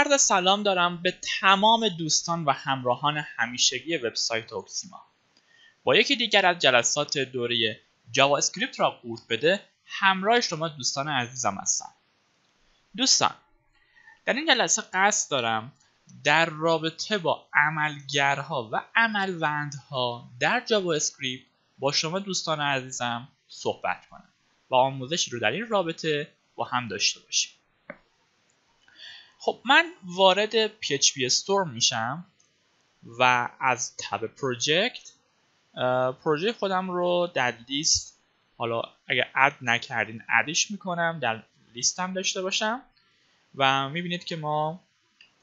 عرض سلام دارم به تمام دوستان و همراهان همیشگی وبسایت اوکسیما با یکی دیگر از جلسات دوره جاوا اسکریپت را قورت بده همراه شما دوستان عزیزم هستم. دوستان در این جلسه قصد دارم در رابطه با عملگرها و عملوندها در جاوا اسکریپت با شما دوستان عزیزم صحبت کنم و آموزشی رو در این رابطه با هم داشته باشیم. خب من وارد PhpStorm میشم و از تب project پروژه خودم رو در لیست حالا اگر add نکردین add ش می‌کنم در لیستم داشته باشم و می‌بینید که ما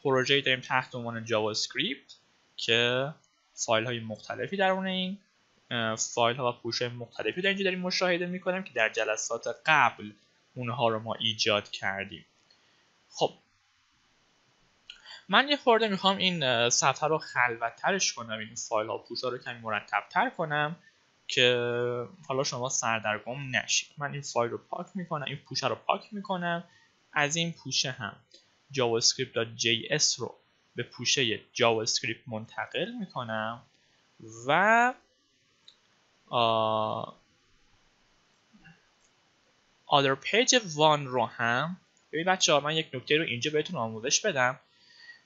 پروژه داریم تحت عنوان جاوا اسکریپت که فایل های مختلفی در اون این فایل ها و پوشه مختلفی در اینجا داریم مشاهده می‌کنیم که در جلسات قبل اونها رو ما ایجاد کردیم. خب من یه خورده می‌خوام این صفحه رو خلوتترش کنم این فایل ها پوش ها رو کمی مرتب تر کنم که حالا شما سردرگم نشید. من این فایل رو پاک می‌کنم این پوشه رو پاک می‌کنم از این پوشه هم javascript.js رو به پوشه javascript منتقل می‌کنم و other page 1 رو هم ببین بچه ها من یک نکته رو اینجا بهتون آموزش بدم.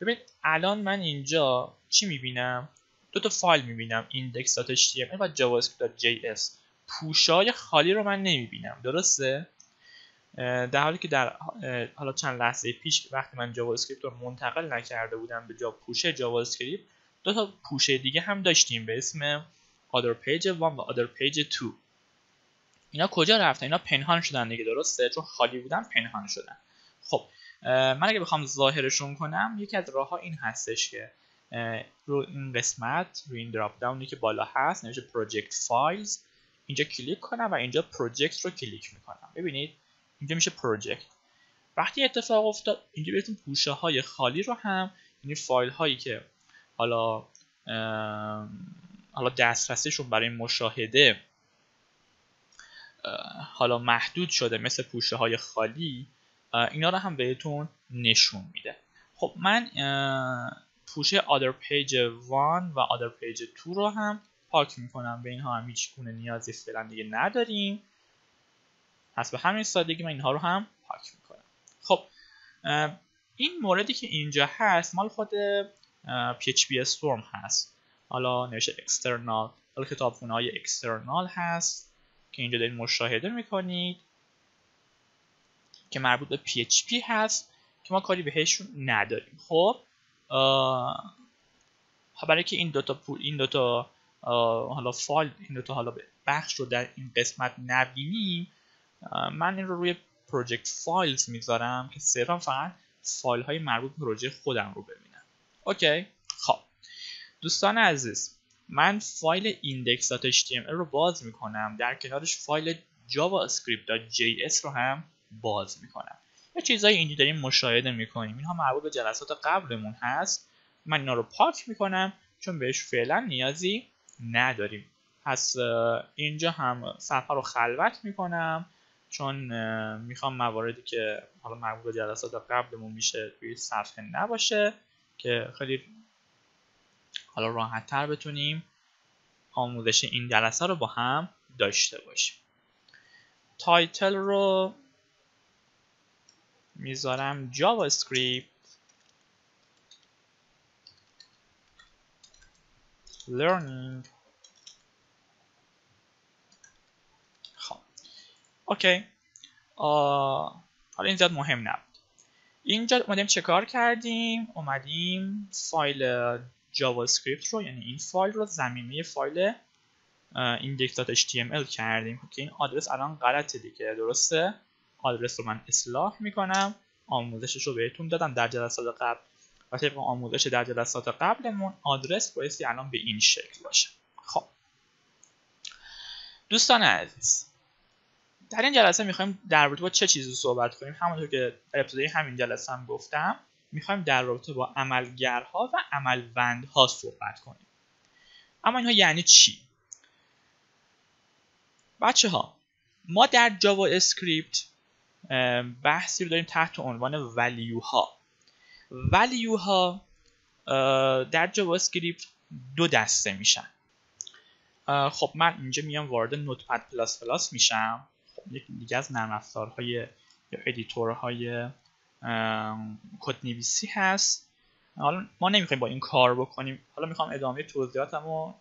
ببین الان من اینجا چی می‌بینم؟ دو تا فایل می‌بینم index.html و javascript.js پوشای خالی رو من نمی‌بینم درسته؟ در حالی که در حالا چند لحظه پیش وقتی من جاوا اسکریپت رو منتقل نکرده بودم به جا پوشه جاوا اسکریپت دو تا پوشه دیگه هم داشتیم به اسم other page 1 و other page 2 اینا کجا رفتن؟ اینا پنهان شدن دیگه درسته؟ چون خالی بودن پنهان شدن. من اگه بخوام ظاهرشون کنم یکی از راه ها این هستش که رو این قسمت رو این دراپ داونی که بالا هست نوشته project files. اینجا کلیک کنم و اینجا project رو کلیک می‌کنم. ببینید اینجا میشه project. وقتی اتفاق افتاد اینجا بهتون پوشه های خالی رو هم یعنی فایل هایی که حالا حالا دسترسیشون برای مشاهده حالا محدود شده مثل پوشه های خالی اینا رو هم بهتون نشون میده. خب من پوشه other page 1 و other page 2 رو هم پاک می‌کنم. به اینها هم هیچ گونه نیازی فعلا دیگه نداریم. پس به همین سادگی من اینها رو هم پاک می‌کنم. خب این موردی که اینجا هست مال خود PHP Storm هست. حالا نوشته external حالا کتابخونه های external هست که اینجا دارید مشاهده می‌کنید. که مربوط به PHP هست که ما کاری بهشون نداریم. خب برای که این دوتا پول این دوتا حالا فایل این دوتا حالا بخش رو در این قسمت نبینیم من این رو روی project files می‌ذارم که صرفا فقط فایل های مربوط پروژه خودم رو ببینم. okay؟ خب. دوستان عزیز من فایل index.html رو باز می‌کنم. در کنارش فایل javascript.js رو هم باز می‌کنم. یه چیزایی اینجا داریم مشاهده می‌کنیم. اینها مربوط به جلسات قبلمون هست. من اینا رو پاک می‌کنم چون بهش فعلا نیازی نداریم. پس اینجا هم صفحه رو خلوت می‌کنم چون می‌خوام مواردی که حالا مربوط به جلسات قبلمون میشه توی صفحه نباشه که خیلی حالا راحت تر بتونیم آموزش این جلسه رو با هم داشته باشیم. title رو می‌ذارم جاوا اسکریپت learning. خب. okay حالا این زیاد مهم نبود. اینجا اومدیم چه کار کردیم؟ اومدیم فایل جاوا اسکریپت رو یعنی این فایل رو ضمیمه فایل index.html کردیم. که این آدرس الان غلطه دیگه درسته؟ آدرس رو من اصلاح می‌کنم. آموزشش رو بهتون دادم در جلسات قبل. و طبق آموزش در جلسات قبلمون آدرس بایستی الان به این شکل باشه. خب. دوستان عزیز در این جلسه می‌خوایم در رابطه با چه چیزی صحبت کنیم؟ همونطور که در ابتدای همین جلسه هم گفتم می‌خوایم در رابطه با عملگرها و عملوندها صحبت کنیم. اما اینها یعنی چی؟ بچه ها ما در جاوا اسکریپت بحثی رو داریم تحت عنوان value ها value ها در JavaScript دو دسته میشن. خب من اینجا میام وارد Notepad++ میشم. خب یکی دیگه از نرم افزارهای یا editor های کد نویسی هست. حالا ما نمی‌خوایم با این کار بکنیم. حالا می‌خوام ادامه توضیحاتم و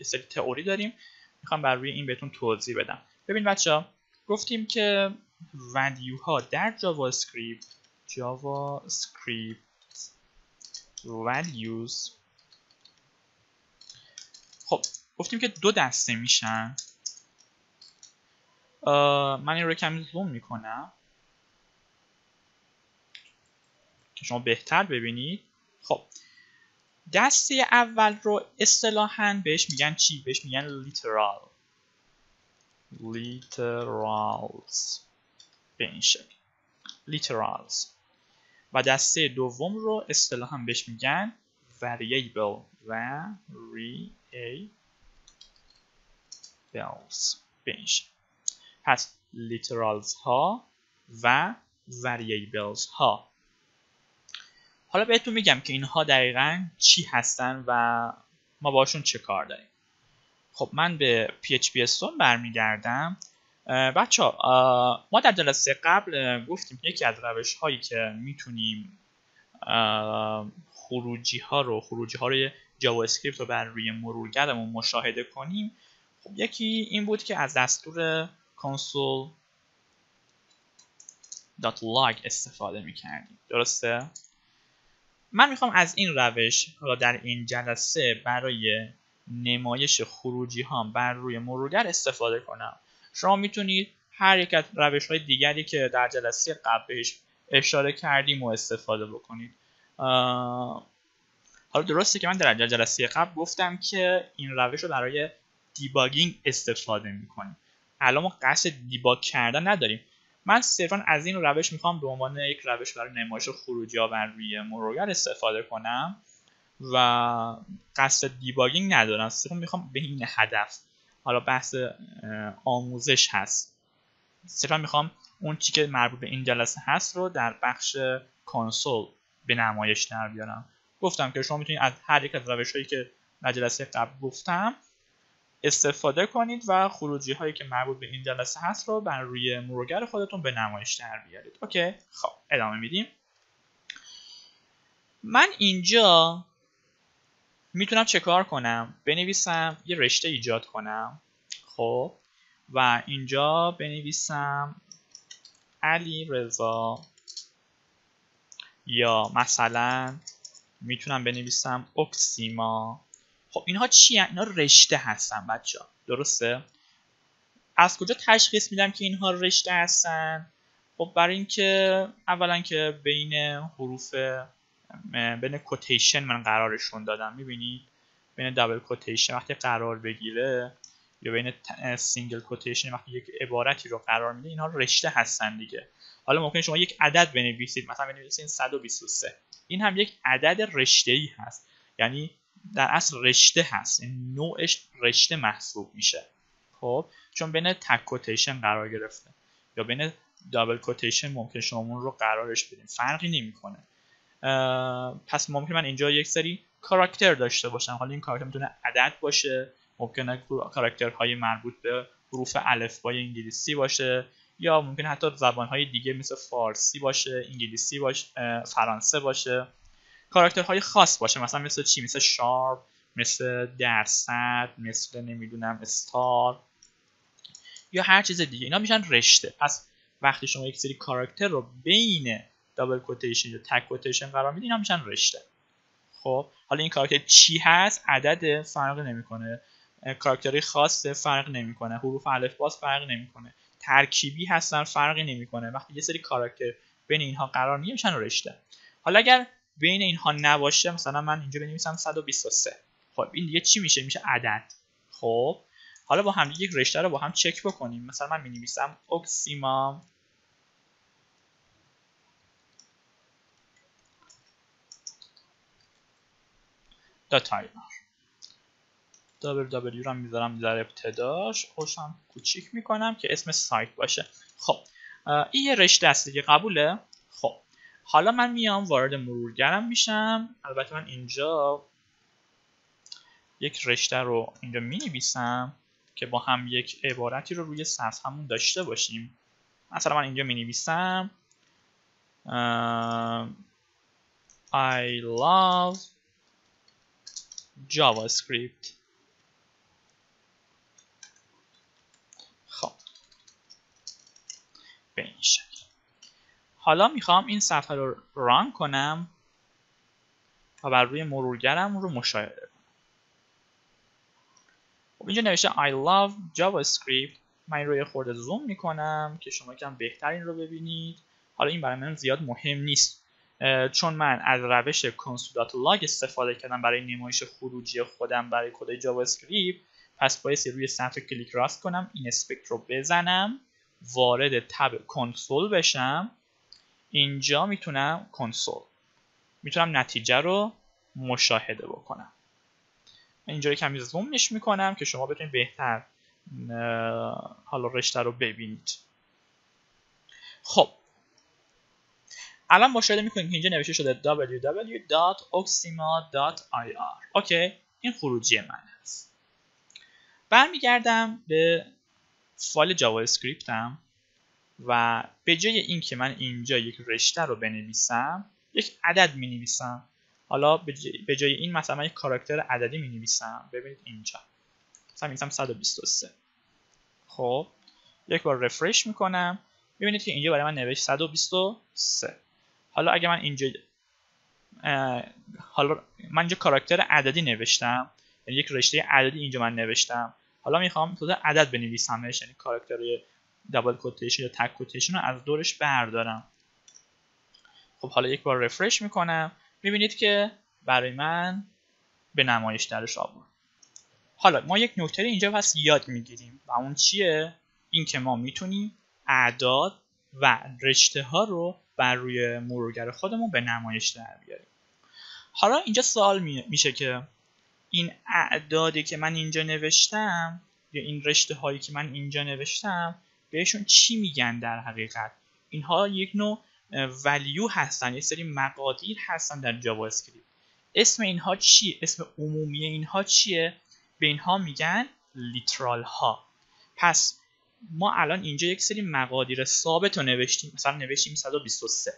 یه سری تئوری داریم. می‌خوام بر روی این بهتون توضیح بدم. ببین بچه ها گفتیم که value ها در JavaScript JavaScript values. خب گفتیم که دو دسته میشن. من این رو کمی زوم می‌کنم. که شما بهتر ببینید. خب دسته اول رو اصطلاحا بهش میگن چی؟ بهش میگن literal literals به این شکل literals و دسته دوم رو اصطلاحا بهش میگن variable variables به این شکل پس literals ها و variables ها حالا بهتون میگم که اینها دقیقا چی هستن و ما باشون چه کار داریم. خب من به PHP Storm برمیگردم. بچه ما در جلسه قبل گفتیم یکی از روش هایی که می‌تونیم خروجی ها رو خروجی ها رو جاوا اسکریپت رو بر روی مرورگرمون مشاهده کنیم. خب یکی این بود که از دستور console .log استفاده می‌کردیم. درسته؟ من می‌خوام از این روش حالا در این جلسه برای نمایش خروجی ها بر روی مرورگر استفاده کنم. شما می‌تونید هر یک از روش های دیگری که در جلسه قبل بهش اشاره کردیم و استفاده بکنید حالا درسته که من در جلسه قبل گفتم که این روش رو برای دیباگینگ استفاده می‌کنیم. الان ما قصد دیباگ کردن نداریم. من صرفا از این روش می‌خوام به عنوان یک روش برای نمایش خروجی ها بر روی مروگر استفاده کنم و قصد دیباگینگ ندارم. صرفا می‌خوام به این هدف حالا بحث آموزش هست. صرفا می‌خوام اون چی که مربوط به این جلسه هست رو در بخش کنسول به نمایش در بیارم. گفتم که شما می‌تونید از هر یک از روش هایی که در جلسه قبل گفتم استفاده کنید و خروجی هایی که مربوط به این جلسه هست رو بر روی مرورگر خودتون به نمایش در بیارید. اوکی خب ادامه میدیم. من اینجا می‌تونم چه کار کنم؟ بنویسم یه رشته ایجاد کنم. خب. و اینجا بنویسم علی رضا. یا مثلا می‌تونم بنویسم Oxima. خب اینها چی اینا رشته هستن بچه درسته؟ از کجا تشخیص میدم که اینها رشته هستن؟ خب برای اینکه اولا که بین حروف بین quotation من قرارشون دادم. می‌بینید بین double quotation وقتی قرار بگیره یا بین single quotation وقتی یک عبارتی رو قرار میده اینها رشته هستن دیگه. حالا ممکن شما یک عدد بنویسید مثلا بنویسید 123 این هم یک عدد رشته ای هست. یعنی در اصل رشته هست. این نوعش رشته محسوب میشه. خب؟ چون بین تک کوتیشن قرار گرفته. یا بین دابل کوتیشن ممکن شما اون رو قرارش بدیم فرقی نمی‌کنه. پس ممکن من اینجا یک سری کاراکتر داشته باشم. حالا این کاراکتر می‌تونه عدد باشه ممکنه کاراکترهای مربوط به حروف الفبای انگلیسی باشه یا ممکن حتی زبانهای دیگه مثل فارسی باشه انگلیسی باشه فرانسه باشه. کاراکترهای خاص باشه مثلا مثل چی؟ مثل sharp مثل درصد مثل نمی‌دونم star یا هر چیز دیگه. اینا میشن رشته. پس وقتی شما یک سری کاراکتر رو بین double quotation یا تک quotation قرار میدین اینا میشن رشته. خب حالا این کاراکتر چی هست؟ عدد فرق نمی‌کنه. کاراکتری خاص فرق نمی‌کنه. حروف الف باز فرق نمی‌کنه. ترکیبی هستن فرقی نمی‌کنه. وقتی یه سری کاراکتر بین اینها قرار می‌گیره میشن رشته. حالا اگر بین اینها نباشه مثلا من اینجا بنویسم 123 خب این دیگه چی میشه؟ میشه عدد. خب حالا با هم یک رشته رو با هم چک بکنیم. مثلا من می‌نویسم اکسیما تایمر www رو می‌ذارم در ابتداش. خوشم کوچیک می‌کنم که اسم سایت باشه. خب این یه رشته است دیگه. قبوله؟ خب حالا من میام وارد مرورگرم میشم. البته من اینجا یک رشته رو اینجا می نویسم که با هم یک عبارتی رو روی سطح همون داشته باشیم. مثلا من اینجا می نویسم I love JavaScript. خب. به این شکل. حالا می‌خوام این صفحه رو ران کنم و بر روی مرورگرم رو مشاهده کنم. خب اینجا نوشته I love JavaScript. من این رو یه خورده زوم می‌کنم که شما کم بهتر این رو ببینید. حالا این برای من زیاد مهم نیست. چون من از روش console.log استفاده کردم برای نمایش خروجی خودم برای کد JavaScript پس بایستی روی صفحه کلیک راست کنم inspect رو بزنم وارد tab console بشم. اینجا می‌تونم کنسول می‌تونم نتیجه رو مشاهده بکنم. اینجا کمی زومش می‌کنم که شما بتونید بهتر حالا رشته رو ببینید. خب الان مشاهده می‌کنید که اینجا نوشته شده www.oxima.ir okay این خروجی من هست برمیگردم به فایل JavaScript م و به جای اینکه من اینجا یک رشته رو بنویسم یک عدد می نویسم حالا به جای این مثلا یک کاراکتر عددی می نویسم ببینید اینجا. مثلا می 123 خب یک بار رفرش می‌کنم. ببینید که اینجا برای من نوشت 123 حالا اگه من اینجا حالا من اینجا کاراکتر عددی نوشتم یعنی یک رشته عددی اینجا من نوشتم. حالا می‌خوام تو عدد بنویسمش یعنی کاراکتر دابل کوتیشن یا تک کوتیشن رو از دورش بردارم. خب حالا یک بار رفرش می‌کنم. می‌بینید که برای من به نمایش درش آورد. حالا ما یک نکته اینجا پس یاد می‌گیریم و اون چیه؟ این که ما می‌تونیم اعداد و رشته ها رو بر روی مرورگر خودمون به نمایش در بیاریم. حالا اینجا سوال میشه که این اعدادی که من اینجا نوشتم یا این رشته هایی که من اینجا نوشتم بهشون چی میگن در حقیقت؟ اینها یک نوع value هستن یه سری مقادیر هستن در JavaScript اسم اینها چیه اسم عمومی اینها چیه؟ به اینها میگن literal ها. پس ما الان اینجا یک سری مقادیر ثابت رو نوشتیم. مثلا نوشتیم 123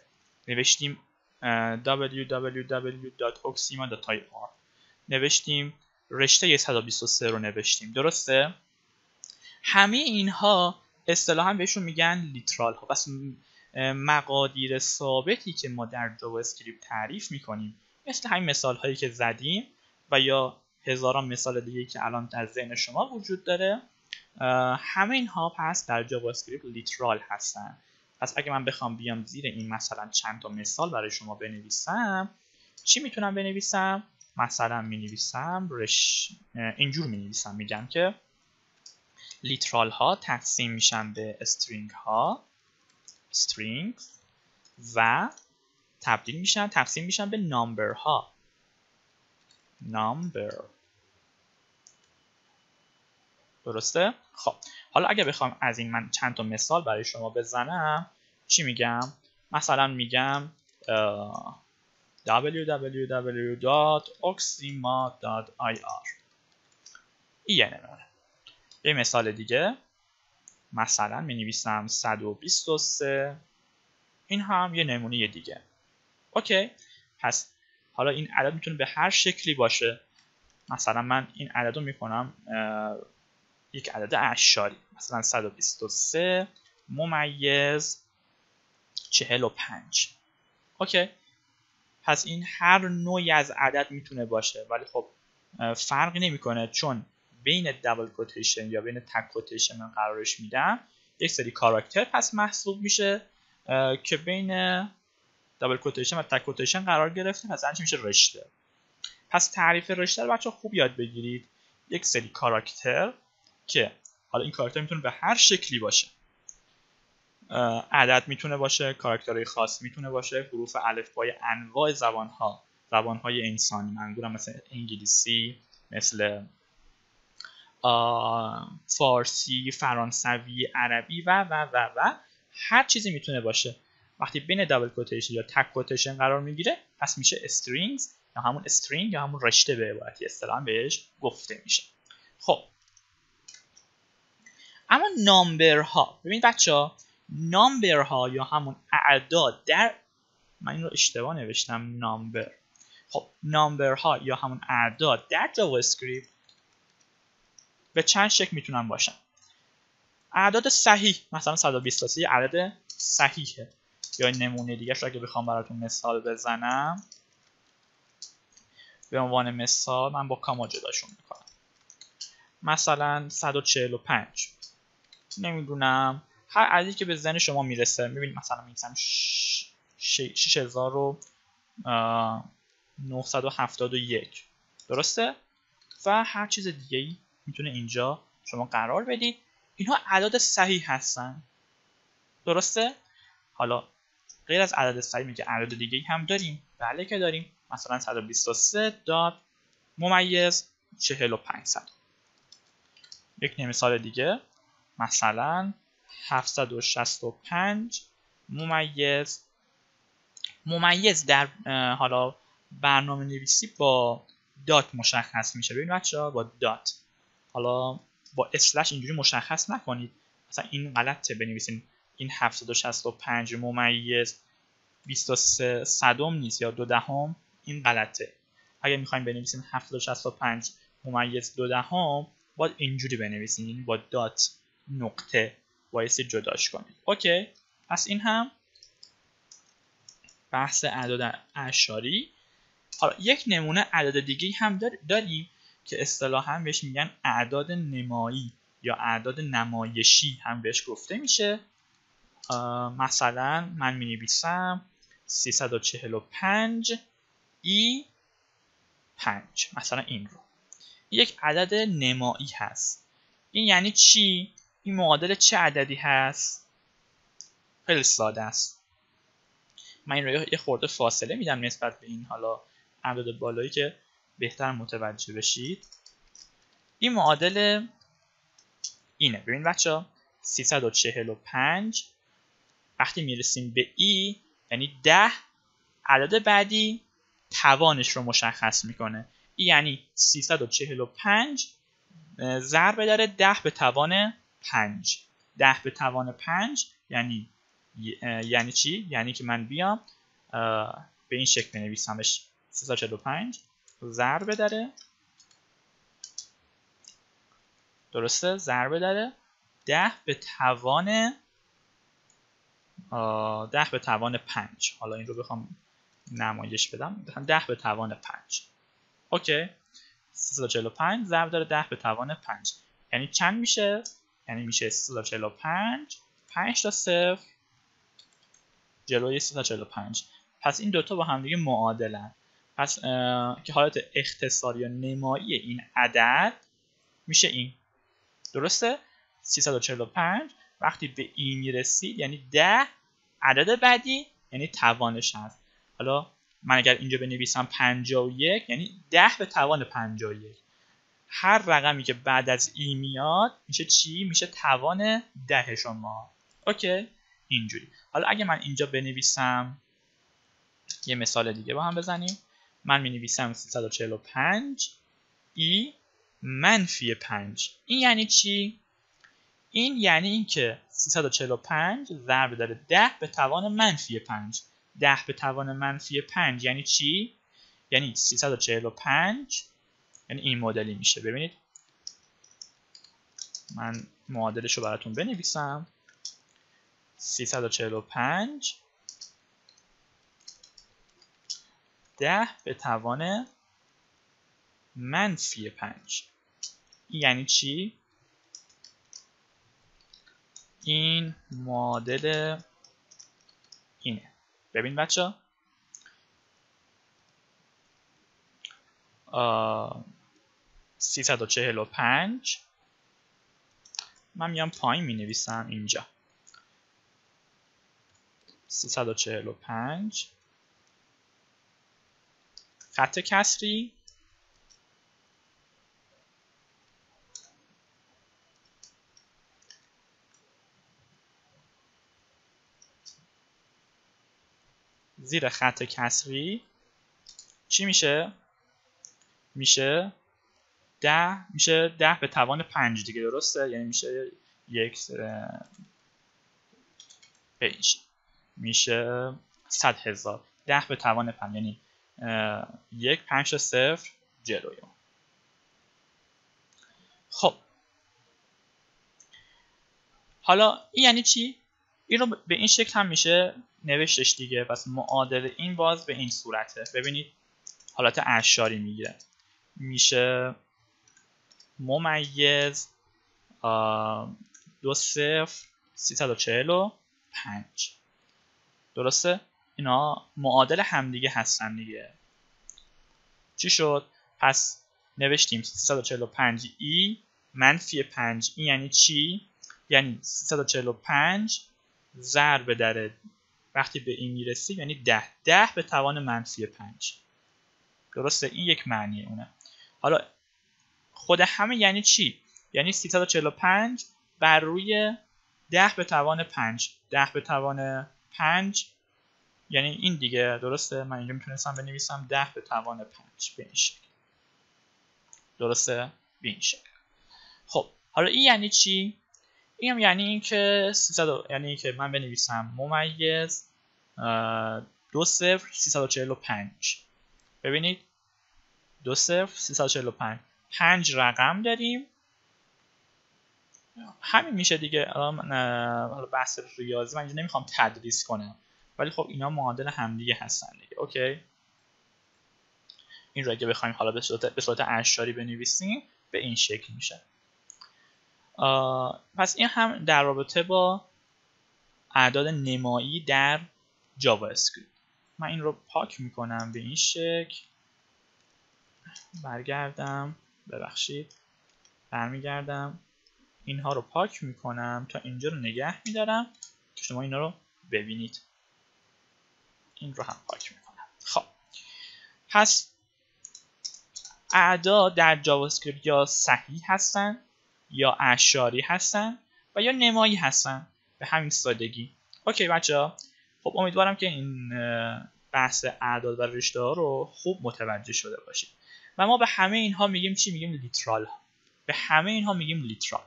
نوشتیم www.oxima.ir نوشتیم رشته 123 رو نوشتیم. درسته؟ همه اینها اصطلاحا بهشون میگن literal. ها پس مقادیر ثابتی که ما در JavaScript تعریف می‌کنیم مثل همین مثال هایی که زدیم و یا هزاران مثال دیگه که الان در ذهن شما وجود داره. همه اینها پس در JavaScript literal هستن. پس اگه من بخوام بیام زیر این مثلا چند تا مثال برای شما بنویسم چی می‌تونم بنویسم؟ مثلا می نویسم رش... اینجور می نویسم میگم که لیترال ها تقسیم میشن به استرینگ ها string و تبدیل میشن تقسیم میشن به نامبر ها نامبر درسته؟ خب حالا اگه بخوام از این من چند تا مثال برای شما بزنم چی میگم؟ مثلا میگم www.oxima.ir یه یه مثال دیگه. مثلا می نویسم 123 این هم یه نمونه دیگه. اوکی. پس حالا این عدد می‌تونه به هر شکلی باشه. مثلا من این عدد رو می‌کنم یک عدد اشاری مثلا 123 ممیز 45 okay. پس این هر نوعی از عدد می‌تونه باشه. ولی خب فرقی نمی‌کنه چون بین double quotation یا بین تک quotation من قرارش میدم یک سری کاراکتر پس محسوب میشه که بین double quotation و تک quotation قرار گرفته پس چی میشه؟ رشته. پس تعریف رشته رو بچه خوب یاد بگیرید. یک سری کاراکتر. که حالا این کاراکتر می‌تونه به هر شکلی باشه. عدد می‌تونه باشه کاراکترهای خاص می‌تونه باشه حروف الفبای انواع زبان ها زبان های انسانی منظورم مثل انگلیسی مثل فارسی فرانسوی عربی و و و و هر چیزی می‌تونه باشه. وقتی بین دابل کوتیشن یا تک کوتیشن قرار می‌گیره پس میشه strings یا همون string یا همون رشته به عبارتی. اصطلاحا بهش گفته میشه. خب اما number ها ببین بچه ها number ها یا همون اعداد در من این رو اشتباه نوشتم number. خب number ها یا همون اعداد در JavaScript به چند شکل می‌تونن باشن. اعداد صحیح مثلا 123 عدد صحیحه. یا نمونه دیگه اگه بخوام براتون مثال بزنم. به عنوان مثال من با کاما جداشون می‌کنم. مثلا 145 نمی‌دونم. هر عددی که به ذهن شما می‌رسه می‌بینید مثلا میگم 6971 درسته؟ و هر چیز دیگه ای می‌تونه اینجا شما قرار بدید. اینها اعداد صحیح هستن. درسته؟ حالا غیر از عدد صحیح میگه اعداد دیگه هم داریم. بله که داریم. مثلا 123 داد ممیز 45 یک مثال دیگه. مثلا 765 ممیز ممیز در حالا برنامه نویسی با دات مشخص میشه. ببین بچه با دات. حالا با اسلش اینجوری مشخص نکنید. مثلا این غلطه بنویسین. این 765 ممیز 23 صدم نیست یا دو دهم این غلطه. اگر می‌خوایم بنویسین 765 ممیز دو دهم باید اینجوری بنویسین. یعنی با دات. نقطه بایستی جداش کنید اوکی پس این هم بحث اعداد اعشاری. حالا یک نمونه اعداد دیگه هم داریم که اصطلاحا بهش میگن اعداد نمایی یا اعداد نمایشی هم بهش گفته میشه. مثلا من می نویسم 345 ای 5 مثلا این رو. یک عدد نمایی هست. این یعنی چی؟ این معادل چه عددی هست؟ خیلی ساده است. من این رو یه خورده فاصله میدم نسبت به این حالا اعداد بالایی که بهتر متوجه بشید. این معادل اینه. ببین بچه ها 345 وقتی می‌رسیم به ای یعنی 10 عدد بعدی توانش رو مشخص می‌کنه. ای یعنی 345 ضرب داره 10 به توان 5 10 به توان 5 یعنی یعنی چی؟ یعنی که من بیام به این شکل بنویسمش 345 ضربه داره درسته؟ ضربه داره 10 به توان 10 به توان 5 حالا این رو بخوام نمایش بدم. 10 به توان 5 اوکی. 345 ضرب داره 10 به توان 5 یعنی چند میشه؟ یعنی میشه 345 5 تا 0 جلوی 345 پس این دوتا با هم دیگه معادلن. پس که حالت اختصاری یا نمایی این عدد میشه این. درسته؟ 345 وقتی به این می‌رسید یعنی 10 عدد بعدی یعنی توانش هست. حالا من اگر اینجا بنویسم 51 یعنی 10 به توان 51 هر رقمی که بعد از ای میاد میشه چی؟ میشه توان ده شما. اوکی اینجوری. حالا اگه من اینجا بنویسم یه مثال دیگه با هم بزنیم. من می نویسم 345 ای منفی 5 این یعنی چی؟ این یعنی اینکه 345 ضرب داره 10 به توان منفی 5 10 به توان منفی 5 یعنی چی؟ یعنی 345 یعنی این مدلی میشه. ببینید. من معادلش رو براتون بنویسم. 345 ده به توان منفی 5 یعنی چی؟ این معادل اینه. ببین بچه 345 من میام پایین می نویسم اینجا 345 خط کسری. زیر خط کسری. چی میشه؟ میشه ده میشه ده به توان پنج دیگه درسته؟ یعنی میشه یک پیش میشه صد هزار. ده به توان پنج یعنی یک پنج تا صفر جلوی خب. حالا این یعنی چی؟ این رو به این شکل هم میشه نوشتش دیگه. پس معادل این باز به این صورته. ببینید حالت اشاری می‌گیره. میشه ممیز دو صفر سی و چهل و پنج درسته؟ اینا معادل همدیگه هستن دیگه چی شد؟ پس نوشتیم 345 ای منفی 5 این یعنی چی؟ یعنی 345 ضرب در وقتی به این می‌رسی یعنی 10 10 به توان منفی 5 درسته این یک معنی اونه حالا خود همه یعنی چی؟ یعنی 345 بر روی 10 به توان 5 10 به توان 5 یعنی این دیگه درسته؟ من اینجا می‌تونستم بنویسم 10 به توان 5 به این شکل. درسته؟ به این شکل. خب حالا این یعنی چی؟ این هم یعنی اینکه 300 یعنی که من بنویسم ممیز دو صفر 345 ببینید دو صفر 345 پنج رقم داریم. همین میشه دیگه. حالا بحث ریاضی من اینجا نمی‌خوام تدریس کنم. ولی خب اینا معادل همدیگه هستن دیگه. اوکی. این رو اگه بخوایم حالا به صورت به صورت اشاری بنویسیم به این شکل میشه. پس این هم در رابطه با اعداد نمایی در جاوا اسکریپت من این رو پاک می‌کنم به این شکل. برگردم. ببخشید. برمیگردم. اینها رو پاک می‌کنم تا اینجا رو نگه میدارم که شما اینا رو ببینید. این رو هم پاک می‌کنم. خب. پس اعداد در JavaScript یا صحیح هستن یا اعشاری هستن و یا نمایی هستن. به همین سادگی. okay بچه ها خب امیدوارم که این بحث اعداد و رشته ها رو خوب متوجه شده باشید. و ما به همه اینها میگیم چی؟ میگیم literal. به همه اینها میگیم literal.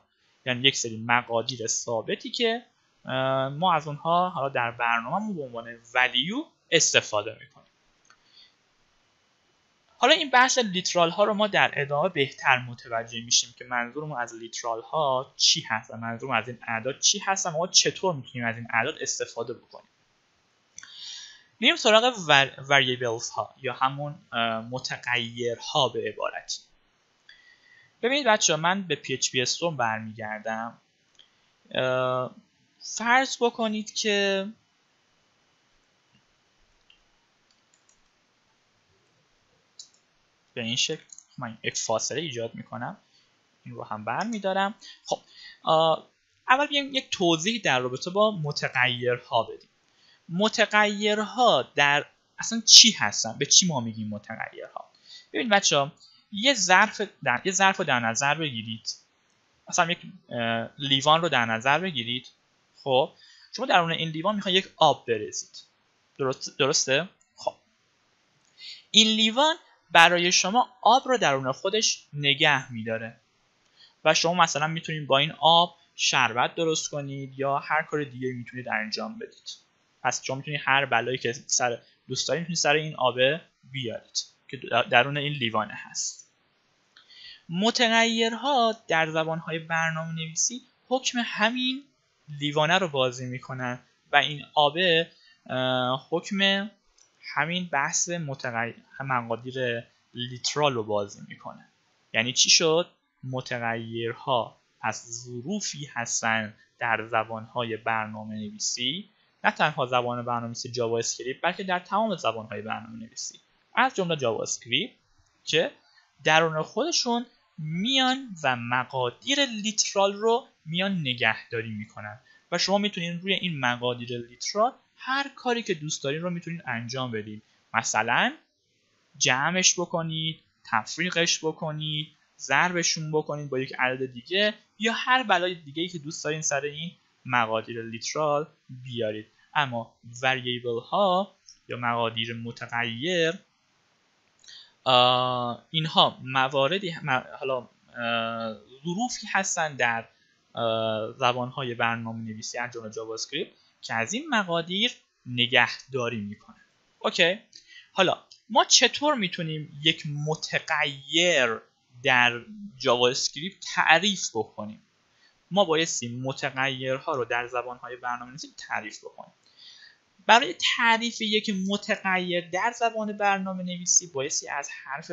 یعنی یک سری مقادیر ثابتی که ما از اونها حالا در برنامه به عنوان ولیو استفاده می‌کنیم. حالا این بحث لیترال ها رو ما در ادامه بهتر متوجه میشیم که منظورمون از لیترال ها چی هست و منظورمون از این اعداد چی هست و ما چطور می‌تونیم از این اعداد استفاده بکنیم. میریم سراغ وریبلز ها یا همون متغیرها به عبارتی ببینید بچه من به PHP Storm برمیگردم. فرض بکنید که به این شکل من یک فاصله ایجاد می‌کنم. این رو هم بر میدارم خب اول بیایم یک توضیح در رابطه با متغیرها بدیم. متغیرها در اصلا چی هستن؟ به چی ما میگیم متغیرها؟ ببین بچه ها یه ظرف در یه ظرف رو در نظر بگیرید. مثلا یک لیوان رو در نظر بگیرید. خب؟ شما در اون این لیوان می‌خواید یک آب برزید درست درسته؟ خب. این لیوان برای شما آب رو درون خودش نگه میداره. و شما مثلا می‌تونید با این آب شربت درست کنید یا هر کار دیگه می‌تونید انجام بدید. پس شما می‌تونید هر بلایی که سر دوست دارید می‌تونید سر این آبه بیارید که درون این لیوانه هست. متغیرها در زبانهای برنامه نویسی حکم همین لیوانه رو بازی می‌کنن و این آبه حکم همین بحث متغیر مقادیر literal رو بازی می‌کنه. یعنی چی شد؟ متغیرها پس ظروفی هستن در زبانهای برنامه نویسی نه تنها زبان برنامه نویسی جاوا اسکریپت بلکه در تمام زبانهای برنامه نویسی از جمله جاوا اسکریپت که درون خودشون میان و مقادیر literal رو میان نگهداری می‌کنن. و شما می‌تونید روی این مقادیر literal هر کاری که دوست دارین رو می‌تونید انجام بدید مثلا جمعش بکنید تفریقش بکنید ضربشون بکنید با یک عدد دیگه یا هر بلای دیگه ای که دوست دارین سر این مقادیر literal بیارید. اما variable ها یا مقادیر متغیر اینها مواردی حالا ظروفی هستن در زبانهای برنامه نویسی جمله جاوا اسکریپت که از این مقادیر نگهداری می‌کنه. okay. حالا ما چطور می‌تونیم یک متغیر در جاوا اسکریپت تعریف بکنیم؟ ما بایستی متغیرها رو در زبانهای برنامه نویسی تعریف بکنیم. برای تعریف یک متغیر در زبان برنامه نویسی بایستی از حرف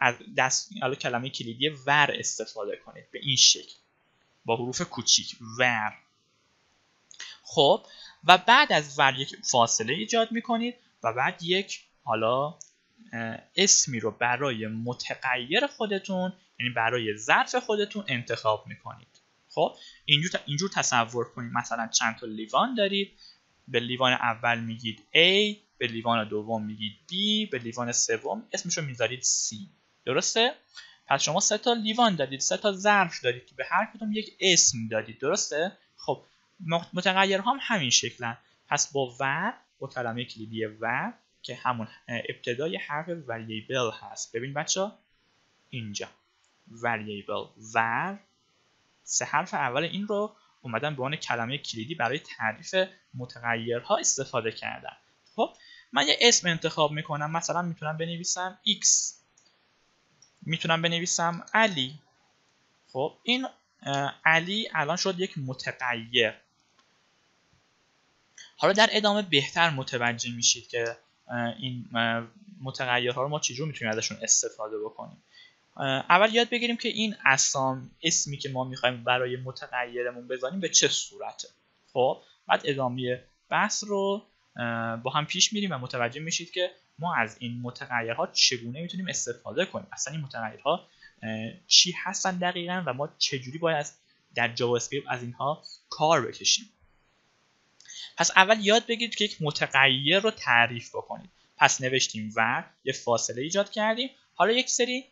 از دست کلمه کلیدی ور استفاده کنید به این شکل. با حروف کوچیک ور. خب و بعد از ور یک فاصله ایجاد می‌کنید و بعد یک حالا اسمی رو برای متغیر خودتون یعنی برای ظرف خودتون انتخاب می‌کنید. خب اینجور, اینجور تصور کنید مثلا چند تا لیوان دارید به لیوان اول میگید A به لیوان دوم میگید B به لیوان سوم اسمشو می‌ذارید C. درسته؟ پس شما سه تا لیوان دادید سه تا ظرف دارید که به هر کدوم یک اسم دادید درسته؟ خب متغیرها هم همین شکلن. پس با ور با کلمه کلیدی ور که همون ابتدای حرف وریبل هست. ببین بچه اینجا. وریبل ور سه حرف اول این رو اومدن به عنوان کلمه کلیدی برای تعریف متغیرها استفاده کردن. خب من یه اسم انتخاب می‌کنم. مثلا می‌تونم بنویسم x می‌تونم بنویسم علی. خب این علی الان شد یک متغیر. حالا در ادامه بهتر متوجه میشید که این متغیرها رو ما چجور می‌تونیم ازشون استفاده بکنیم. اول یاد بگیریم که این اسام اسمی که ما می‌خوایم برای متغیرمون بزنیم به چه صورته. خب بعد ادامه بحث رو با هم پیش میریم و متوجه میشید که ما از این متغیرها چگونه می‌تونیم استفاده کنیم. اصلا این متغیرها چی هستن دقیقا و ما چجوری باید در جاوا اسکریپت از اینها کار بکشیم. پس اول یاد بگیرید که یک متغیر رو تعریف بکنید. پس نوشتیم و یه فاصله ایجاد کردیم. حالا یک سری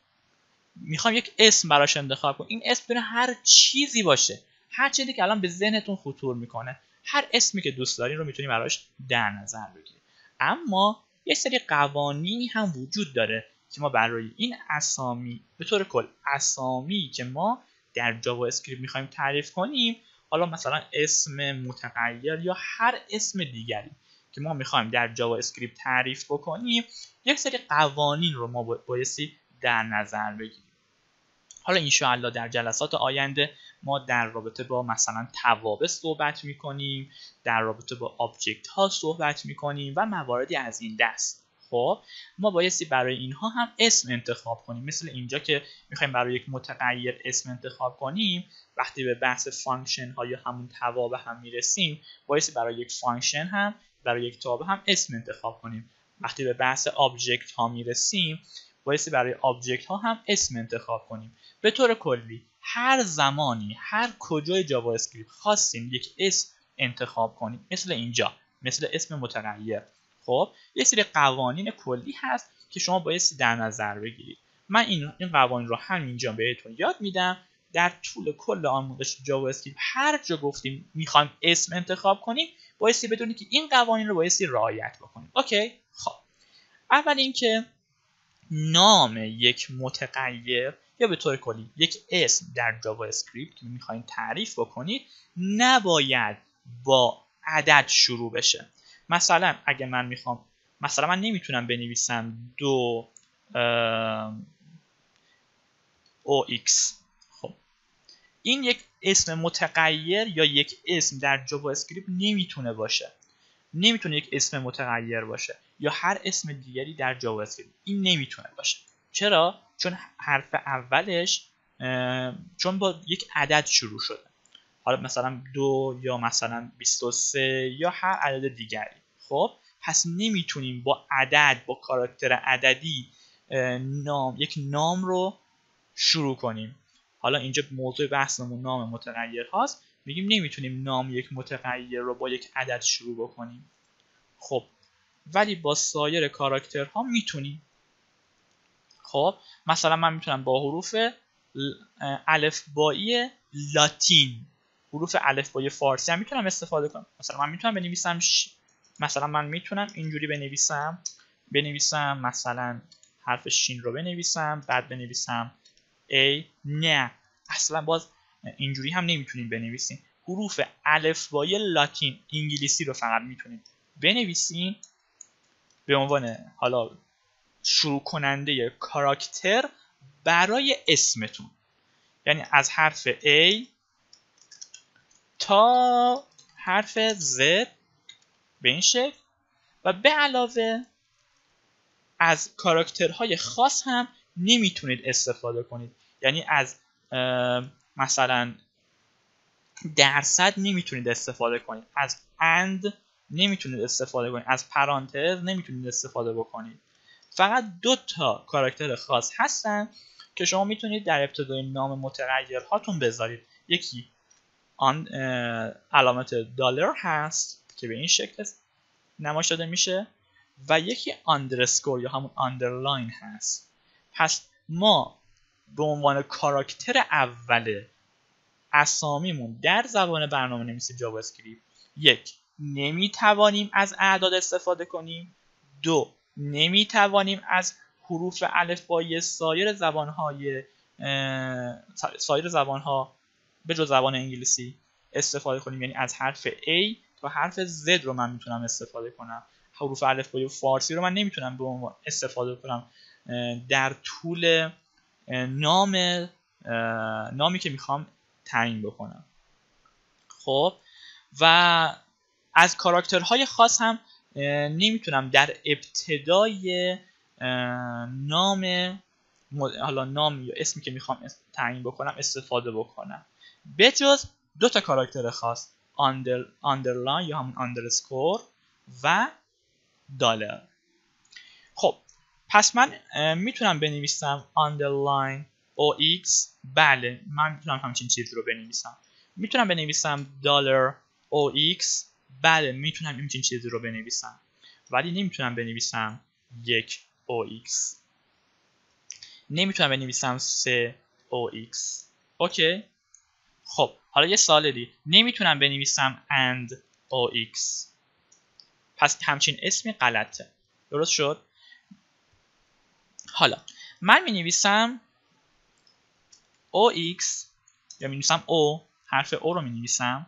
می‌خوام یک اسم براش انتخاب کنم. این اسم می‌تونه هر چیزی باشه. هر چیزی که الان به ذهنتون خطور می‌کنه. هر اسمی که دوست دارین رو می‌تونید براش در نظر بگیرید. اما یه سری قوانینی هم وجود داره که ما برای این اسامی به طور کل اسامی که ما در جاوا اسکریپت می‌خوایم تعریف کنیم حالا مثلا اسم متغیر یا هر اسم دیگری که ما می‌خوایم در جاوا اسکریپت تعریف بکنیم یک سری قوانین رو ما بایستی در نظر بگیریم. حالا انشاءالله در جلسات آینده ما در رابطه با مثلا توابع صحبت می‌کنیم در رابطه با object ها صحبت می‌کنیم و مواردی از این دست. خب ما بایستی برای اینها هم اسم انتخاب کنیم. مثل اینجا که می‌خوایم برای یک متغیر اسم انتخاب کنیم وقتی به بحث function ها یا همون توابع هم می‌رسیم بایستی برای یک function هم برای یک توابع هم اسم انتخاب کنیم. وقتی به بحث object ها می‌رسیم بایستی برای object ها هم اسم انتخاب کنیم. به طور کلی هر زمانی هر کجای جاوا اسکریپت خواستیم یک اسم انتخاب کنیم مثل اینجا مثل اسم متغیر. خب یه سری قوانین کلی هست که شما بایستی در نظر بگیرید. من این این قوانین رو همینجا بهتون یاد میدم. در طول کل آموزش جاوا اسکریپت هر جا گفتیم می‌خوایم اسم انتخاب کنیم بایستی بدونید که این قوانین رو بایستی رعایت بکنیم. okay خب. اول اینکه نام یک متغیر یا به طور کلی یک اسم در جاوا اسکریپت که می‌خواین تعریف بکنید نباید با عدد شروع بشه. مثلا اگه من می‌خوام مثلا من نمی‌تونم بنویسم دو OX. خب. این یک اسم متغیر یا یک اسم در جاوا اسکریپت نمی‌تونه باشه. نمی‌تونه یک اسم متغیر باشه. یا هر اسم دیگری در جاوا اسکریپت این نمی‌تونه باشه. چرا؟ چون حرف اولش چون با یک عدد شروع شده. حالا مثلا دو یا مثلا 23 یا هر عدد دیگری. خب؟ پس نمی‌تونیم با عدد با کاراکتر عددی نام یک نام رو شروع کنیم. حالا اینجا موضوع بحثمون نام متغیر هاست. میگیم نمی‌تونیم نام یک متغیر رو با یک عدد شروع بکنیم. خب ولی با سایر کاراکترها می‌تونیم. خب مثلا من می‌تونم با حروف الفبایی لاتین حروف الفبای فارسی هم می‌تونم استفاده کنم. مثلا من می‌تونم بنویسم مثلا من می‌تونم اینجوری بنویسم بنویسم مثلا حرف شین رو بنویسم بعد بنویسم A نه. اصلا باز اینجوری هم نمی‌تونید بنویسین حروف الفبای لاتین انگلیسی رو فقط می‌تونید بنویسین به عنوان حالا شروع کننده کاراکتر برای اسمتون. یعنی از حرف A تا حرف Z به این شکل. و به علاوه از کاراکترهای خاص هم نمی‌تونید استفاده کنید. یعنی از مثلا درصد نمی‌تونید استفاده کنید. از اند نمی‌تونید استفاده کنید. از پرانتز نمی‌تونید استفاده بکنید. فقط دو تا character خاص هستن که شما می‌تونید در ابتدای نام متغیر هاتون بذارید. یکی آن علامت دلار هست که به این شکل نمایش داده میشه و یکی underscore یا همون underline هست. پس ما به عنوان character اول اسامیمون در زبان برنامه نویسی جاوا اسکریپت یک نمی‌توانیم از اعداد استفاده کنیم. دو نمی‌توانیم از حروف الفبایی سایر زبانهای سایر زبانها به جز زبان انگلیسی استفاده کنیم. یعنی از حرف A تا حرف Z رو من می‌تونم استفاده کنم. حروف الفبایی فارسی رو من نمی‌تونم به استفاده کنم. در طول نام نامی که می‌خوام تعیین بکنم. خب؟ و از character های خاص هم نمی‌تونم در ابتدای نام حالا نام یا اسمی که می‌خوام تعیین بکنم استفاده بکنم. بجز دو تا character خاص under، underline یا همون underscore و دالر خب پس من می‌تونم بنویسم underline OX بله من می‌تونم همچین چیزی رو بنویسم. می‌تونم بنویسم dollar OX بله می‌تونم همچین چیزی رو بنویسم. ولی نمی‌تونم بنویسم یک OX نمی‌تونم بنویسم سه OX اوکی. خب حالا یه سال دی نمی‌تونم بنویسم and OX پس همچین اسمی غلطه. درست شد؟ حالا من می نویسم OX یا می نویسم O حرف O رو می نویسم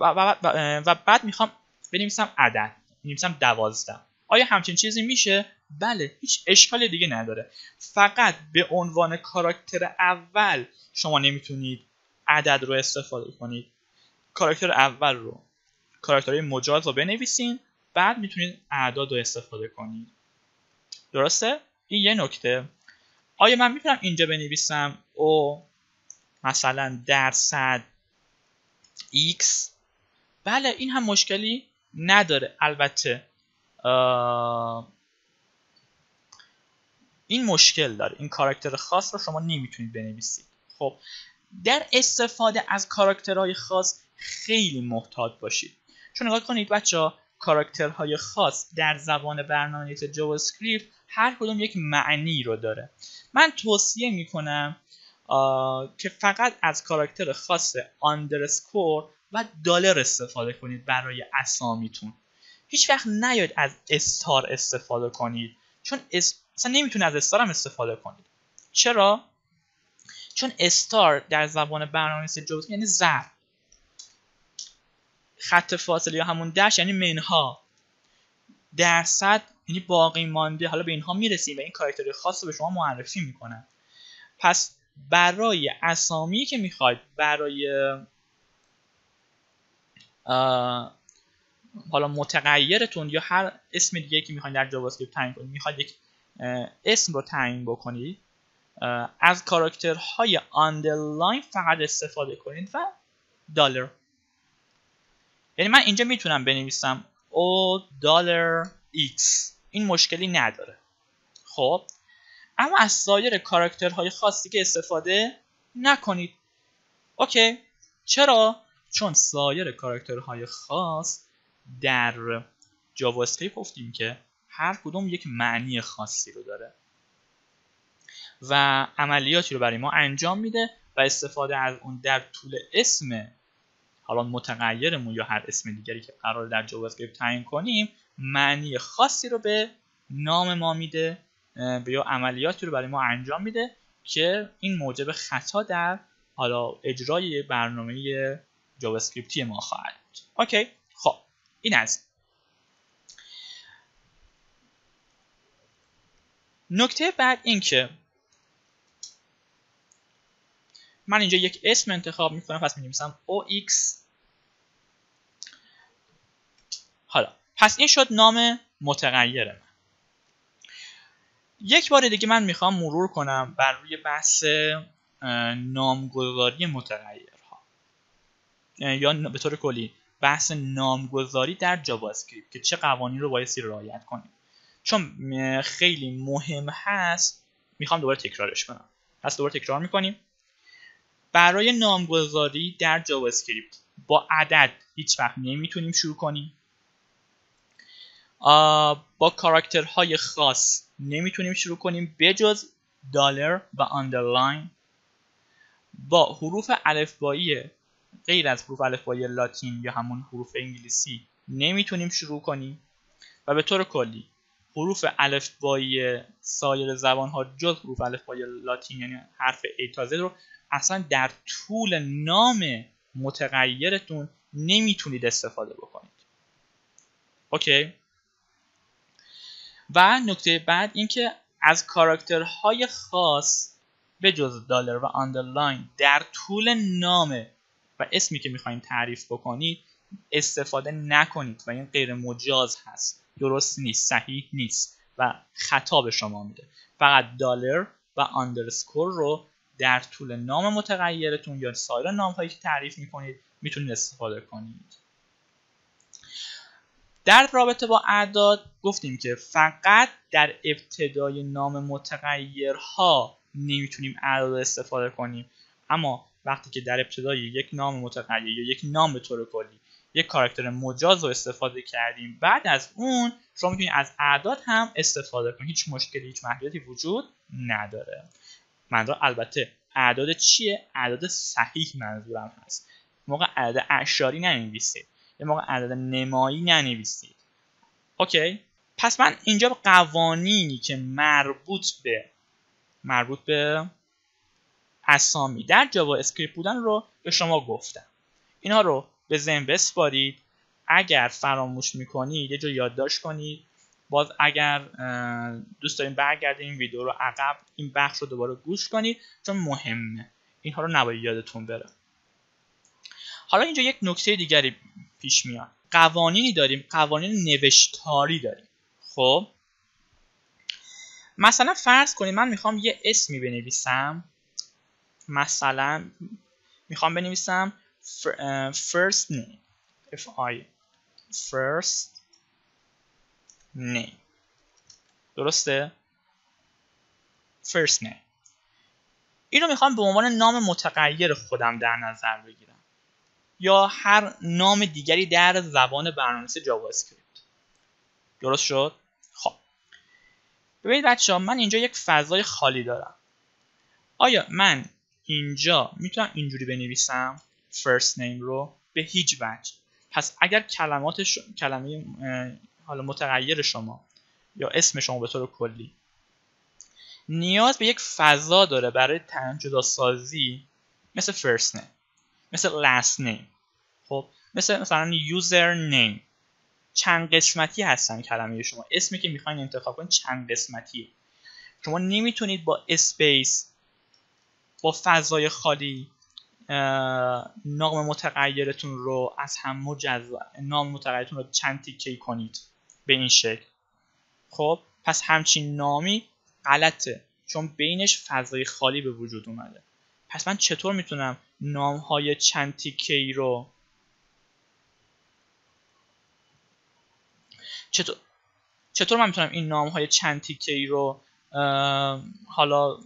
و, بعد می‌خوام بنویسم عدد می نویسم دوازده. آیا همچین چیزی میشه؟ بله هیچ اشکال دیگه نداره. فقط به عنوان کاراکتر اول شما نمی‌تونید عدد رو استفاده کنید. کاراکتر اول رو کاراکترهای مجاز رو بنویسین بعد می‌تونید اعداد رو استفاده کنید. درسته؟ این یه نکته. آیا من می‌تونم اینجا بنویسم؟ او مثلا درصد x بله این هم مشکلی نداره. البته این مشکل داره. این کاراکتر خاص رو شما نمی‌تونید بنویسید. خب در استفاده از کاراکترهای خاص خیلی محتاط باشید. چون نگاه کنید بچه ها character های خاص در زبان برنامه جاوا اسکریپت هر کدوم یک معنی رو داره. من توصیه می‌کنم که فقط از character خاص underscore و دالر استفاده کنید برای اسامیتون. هیچ وقت نیاید از star استفاده کنید. چون اس... اصلا نمی‌تونه از star هم استفاده کنید. چرا؟ چون star در زبان برنامه‌نویسی جاوا یعنی ضرب خط فاصله یا همون dash یعنی منها. درصد یعنی باقی مانده. حالا به اینها می‌رسیم و این character خاص رو به شما معرفی می‌کنم پس برای اسامی که می‌خواید برای حالا متغیرتون یا هر اسم دیگه که می‌خواید در جاوا اسکریپت تعیین کنید می‌خواید یک اسم رو تعیین بکنید از character های underline فقط استفاده کنید و دلار یعنی من اینجا می‌تونم بنویسم او دلار x. این مشکلی نداره. خب؟ اما از سایر کاراکترهای خاصی که استفاده نکنید. OK. چرا؟ چون سایر کاراکترهای خاص در جاوا اسکریپت گفتیم که هر کدوم یک معنی خاصی رو داره. و عملیاتی رو برای ما انجام میده و استفاده از اون در طول اسم حالا متغیرمون یا هر اسم دیگری که قرار در جاوا اسکریپت تعیین کنیم معنی خاصی رو به نام ما میده یا عملیاتی رو برای ما انجام میده که این موجب خطا در حالا اجرای برنامه جاوا اسکریپتی ما خواهد بود. OK خب این از. نکته بعد این که من اینجا یک اسم انتخاب می‌کنم پس می‌نویسم OX حالا پس این شد نام متغیر من. یک بار دیگه من می‌خوام مرور کنم بر روی بحث نامگذاری متغیرها یا به طور کلی بحث نامگذاری در جاوا اسکریپت که چه قوانین رو بایستی رعایت کنیم. چون خیلی مهم هست می‌خوام دوباره تکرارش کنم. پس دوباره تکرار می‌کنیم. برای نامگذاری در جاوا اسکریپت با عدد هیچ وقت نمی‌تونیم شروع کنیم. با کاراکترهای خاص نمی‌تونیم شروع کنیم بجز دلار و underline با حروف الفبایی غیر از حروف الفبایی لاتین یا همون حروف انگلیسی نمی‌تونیم شروع کنیم. و به طور کلی حروف الفبایی سایر زبان ها جز حروف الفبایی لاتین یعنی حرف A تا رو اصلا در طول نام متغیرتون نمی‌تونید استفاده بکنید. OK. و نکته بعد اینکه از کاراکترهای خاص به جز دلار و underline در طول نام و اسمی که می‌خواین تعریف بکنید استفاده نکنید و این غیر مجاز هست. درست نیست صحیح نیست و خطا به شما میده. فقط دلار و آندرسکور رو در طول نام متغیرتون یا سایر نام هایی که تعریف می‌کنید می‌تونید استفاده کنید. در رابطه با اعداد گفتیم که فقط در ابتدای نام متغیرها نمی‌تونیم اعداد استفاده کنیم. اما وقتی که در ابتدای یک نام متغیر یا یک نام به طور کلی یک کاراکتر مجاز رو استفاده کردیم بعد از اون شما می‌تونید از اعداد هم استفاده کنید. هیچ مشکلی هیچ محدودیتی وجود نداره. منظور البته اعداد چیه؟ اعداد صحیح منظورم هست. موقع اعداد اعشاری ننویسید. یه موقع عدد نمایی ننویسید. اوکی. پس من اینجا قوانینی که مربوط به مربوط به اسامی. در جاوا اسکریپت بودن رو به شما گفتم. اینها رو به ذهن بسپارید. اگر فراموش می‌کنید یه جا یادداشت کنید. باز اگر دوست دارین برگردید این ویدیو رو عقب این بخش رو دوباره گوش کنید چون مهمه. اینها رو نباید یادتون بره. حالا اینجا یک نکته دیگری پیش میاد. قوانینی داریم. قوانین نوشتاری داریم. خب؟ مثلا فرض کنید من می‌خوام یه اسمی بنویسم. مثلا می‌خوام بنویسم first name if I first name. درسته؟ first name. اینو می‌خوام به عنوان نام متغیر خودم در نظر بگیرم. یا هر نام دیگری در زبان برنامه‌نویسی جاوا اسکریپت درست شد؟ خب. ببینید بچه ها من اینجا یک فضای خالی دارم. آیا من اینجا می‌تونم اینجوری بنویسم؟ First name رو به هیچ وجه. پس اگر کلمات کلمه حالا متغیر شما یا اسم شما به طور کلی نیاز به یک فضا داره برای جدا سازی مثل first name مثل last name خب؟ مثل مثلا user name. چند قسمتی هستن کلمه شما. اسمی که می‌خواین انتخاب کنید چند قسمتی شما نمی‌تونید با اسپیس با فضای خالی نام متغیرتون رو از هم مجزا نام متغیرتون رو چند تیکه کنید به این شکل. خب پس همچین نامی غلطه چون بینش فضای خالی به وجود اومده. پس من چطور می‌تونم نام های چند تیکه ای رو چطور چطور من می‌تونم این نام های چند تیکه ای رو حالا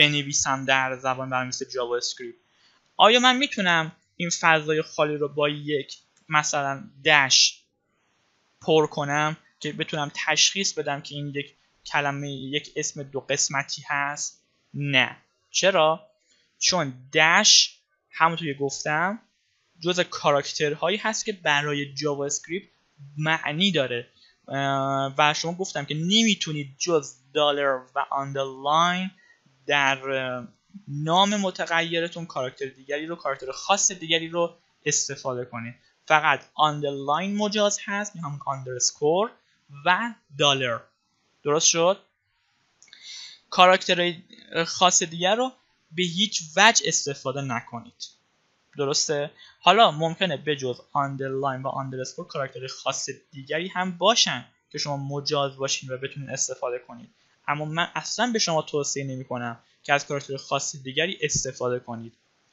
بنویسم در زبان برنامه‌نویسی جاوا اسکریپت آیا من می‌تونم این فضای خالی رو با یک مثلا dash پر کنم که بتونم تشخیص بدم که این یک کلمه یک اسم دو قسمتی هست؟ نه. چرا؟ چون dash همونطور که گفتم جز کاراکترهایی هست که برای جاوا اسکریپت معنی داره. و شما گفتم که نمی‌تونید جز دلار و underline در نام متغیرتون کاراکتر دیگری رو کاراکتر خاص دیگری رو استفاده کنید. فقط underline مجاز هست یا همون underscore و دلار درست شد؟ کاراکتر خاص دیگر رو به هیچ وجه استفاده نکنید. درسته؟ حالا ممکنه به جز underline و underscore کاراکتر خاص دیگری هم باشن که شما مجاز باشین و بتونید استفاده کنید. اما من اصلا به شما توصیه نمی کنم که از کاراکتر خاص دیگری استفاده کنید.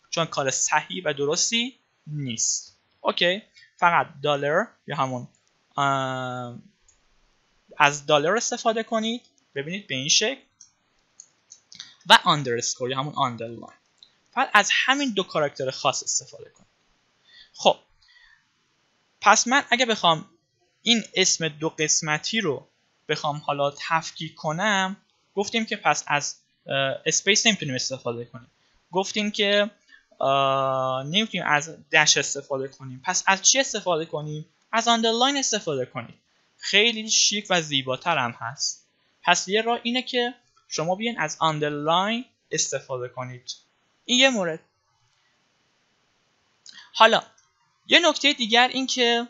چون کار صحیح و درستی نیست. OK. فقط دلار یا همون از دلار استفاده کنید. ببینید به این شکل. و underscore یا همون underline فقط از همین دو کاراکتر خاص استفاده کنید. خب. پس من اگه بخوام این اسم دو قسمتی رو بخوام حالا تفکیک کنم گفتیم که پس از space نمی‌تونیم استفاده کنیم. گفتیم که نمی‌تونیم از dash استفاده کنیم. پس از چی استفاده کنیم؟ از underline استفاده کنیم. خیلی شیک و زیباتر هم هست. پس یه راه اینه که شما بیاین از underline استفاده کنید. این یه مورد. حالا یه نکته دیگر این که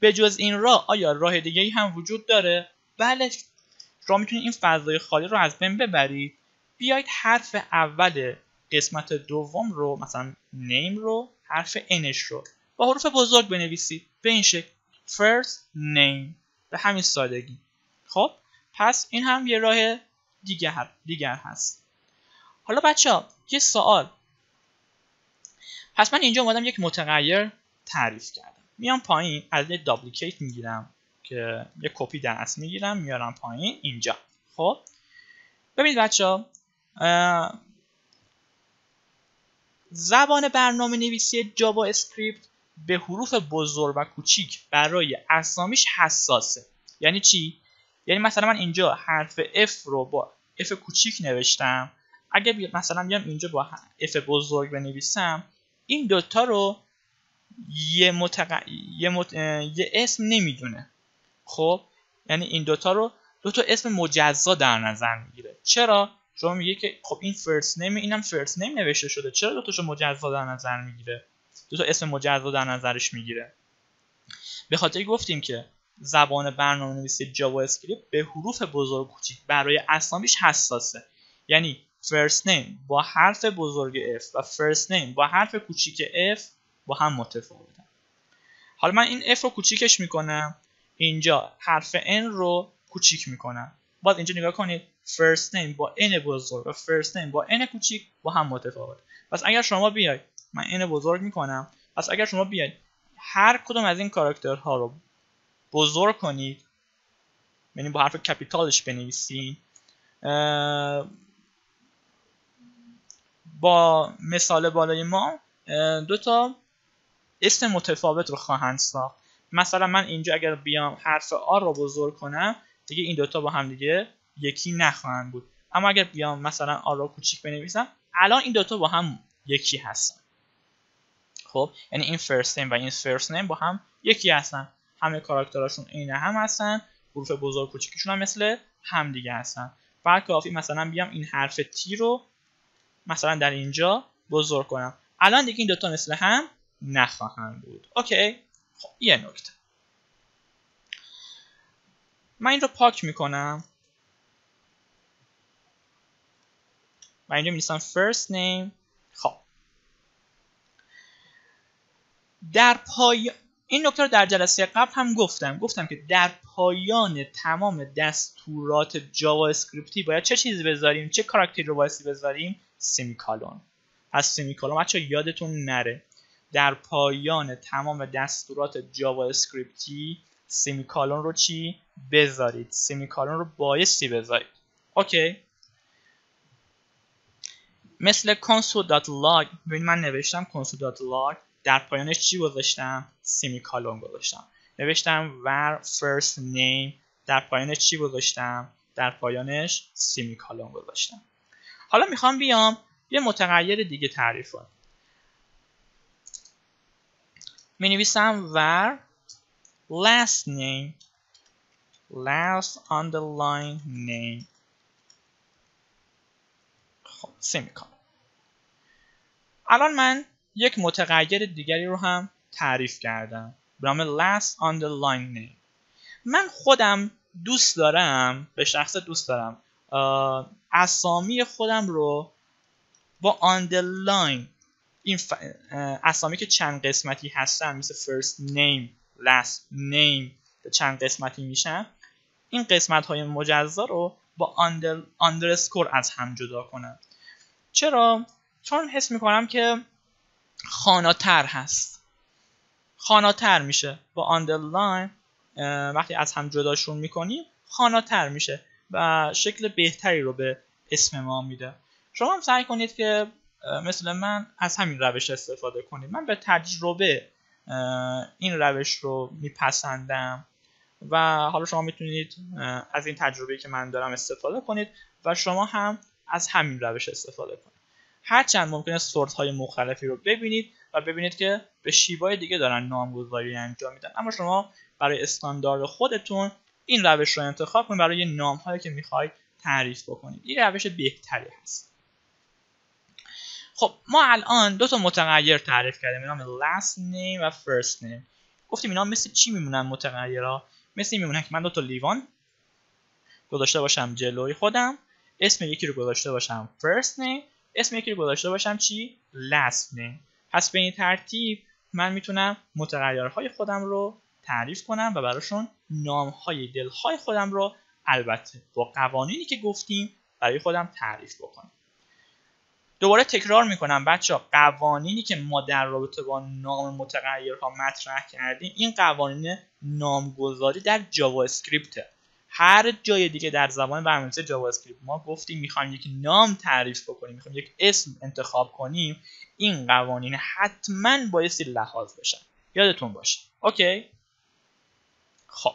به جز این راه آیا راه دیگه هم وجود داره؟ بله شما می‌تونید این فضای خالی رو از بین ببرید. بیاید حرف اول قسمت دوم رو مثلا نیم رو حرف انش رو. با حروف بزرگ بنویسید. به این شکل first name. به همین سادگی. خب پس این هم یه راه دیگر, دیگر هست. حالا بچه ها یه سوال. پس من اینجا اومدم یک متغیر تعریف کردم. میام پایین یه duplicate می‌گیرم که یه کپی اصل می‌گیرم میارم پایین اینجا. خب؟ ببینید بچه ها زبان برنامه نویسی جاوا اسکریپت به حروف بزرگ و کوچیک برای اسامیش حساسه. یعنی چی؟ یعنی مثلا من اینجا حرف F رو با F کوچیک نوشتم. اگه مثلا بیام اینجا با F بزرگ بنویسم این دوتا رو یه, متق... یه, مت... یه اسم نمی‌دونه. خب؟ یعنی این دوتا رو دوتا اسم مجزا در نظر می‌گیره. چرا؟ شما میگه که خب این first name اینم first name نوشته شده. چرا دوتاشو مجزا در نظر می‌گیره؟ دو تا اسم مجزا در نظرش می‌گیره. به خاطر گفتیم که زبان برنامه نویسی جاوا اسکریپت به حروف بزرگ کوچیک برای اسامیش حساسه. یعنی فرست نیم با حرف بزرگ F و فرست نیم با حرف کوچیک F با هم متفاوتن. حالا من این F رو کوچیکش می‌کنم. اینجا حرف N رو کوچیک می‌کنم. باز اینجا نگاه کنید first name با n بزرگ و first name با n کوچیک با هم متفاوت. پس اگر شما بیاید من n بزرگ می‌کنم. پس اگر شما بیاید هر کدوم از این کاراکترها رو بزرگ کنید یعنی با حرف کپیتالش بنویسین با مثال بالای ما دو تا اسم متفاوت رو خواهند ساخت. مثلا من اینجا اگر بیام حرف آ رو بزرگ کنم دیگه این دوتا با هم دیگه یکی نخواهند بود. اما اگر بیام مثلا آ رو کوچیک بنویسم الان این دوتا با هم یکی هستن. خب یعنی این فرست نیم و این فرست نیم با هم یکی هستن. همه کاراکتراشون عین هم هستن حروف بزرگ کوچیکشون هم مثل هم دیگه هستن. فقط کافی مثلا بیام این حرف تی رو مثلا در اینجا بزرگ کنم. الان دیگه این دوتا مثل هم نخواهند بود. اوکی. خب یه نکته. من این رو پاک می‌کنم. و اینجا می‌نویسم first name. خب. در پایان این نکته رو در جلسه قبل هم گفتم. گفتم که در پایان تمام دستورات جاوا اسکریپتی باید چه چیزی بذاریم؟ چه کاراکتری رو بایستی بذاریم؟ semicolon پس semicolon بچه یادتون نره. در پایان تمام دستورات جاوا اسکریپتی semicolon رو چی؟ بذارید. semicolon رو بایستی بذارید. OK. مثل console.log ببین من نوشتم console.log در پایانش چی گذاشتم؟ سمیکالون گذاشتم. نوشتم ور first name در پایانش چی گذاشتم؟ در پایانش سمیکالون گذاشتم. حالا می‌خوام بیام یه متغیر دیگه تعریف کنم. می نویسم ور last name. Last underline name. خب سمیکان الان من یک متغیر دیگری رو هم تعریف کردم. به نام last underline name. من خودم دوست دارم به شخص دوست دارم اسامی خودم رو با underline این ف... اسامی که چند قسمتی هستن مثل first name last name چند قسمتی میشن این قسمت های مجزا رو با underscore از هم جدا کنم چرا؟ چون حس می‌کنم که خاناتر هست. خاناتر میشه. با underline وقتی از هم جداشون می‌کنیم خاناتر میشه و شکل بهتری رو به اسم ما میده. شما هم سعی کنید که مثل من از همین روش استفاده کنید من به تجربه این روش رو میپسندم و حالا شما می‌تونید از این تجربه که من دارم استفاده کنید و شما هم از همین روش استفاده کنید. هرچند ممکنه سورت های مختلفی رو ببینید و ببینید که به شیوای دیگه دارن نامگذاری انجام میدن. اما شما برای استاندارد خودتون این روش رو انتخاب کنید برای نام هایی که می‌خواید تعریف بکنید. این روش بهتری هست. خب ما الان دو تا متغیر تعریف کردیم. به نام last name و first name. گفتیم اینا مثل چی میمونن متغیرها مثل میمونن که من دو تا لیوان گذاشته باشم جلوی خودم. اسم یکی رو گذاشته باشم first name. اسم یکی رو گذاشته باشم چی؟ last name. پس به این ترتیب من می‌تونم متغیرهای خودم رو تعریف کنم و براشون نامهای دلهای خودم رو البته با قوانینی که گفتیم برای خودم تعریف بکنم. دوباره تکرار می‌کنم بچه ها قوانینی که ما در رابطه با نام متغیرها مطرح کردیم این قوانین نامگذاری در جاوا اسکریپته هر جای دیگه در زبان برنامه‌نویسی جاوا اسکریپت ما گفتیم می‌خوایم یک نام تعریف بکنیم می‌خوایم یک اسم انتخاب کنیم این قوانین حتما بایستی لحاظ بشن. یادتون باشه. OK؟ خب.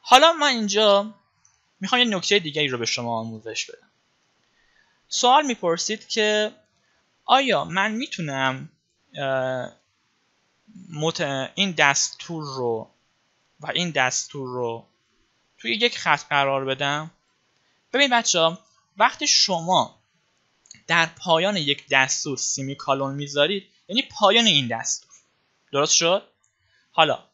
حالا ما اینجا می‌خوام یه نکته دیگری رو به شما آموزش بدم. سوال می‌پرسید که آیا من می‌تونم این دستور رو و این دستور رو توی یک خط قرار بدم؟ ببین بچه وقتی شما در پایان یک دستور سیمی کالون می‌ذارید یعنی پایان این دستور. درست شد؟ حالا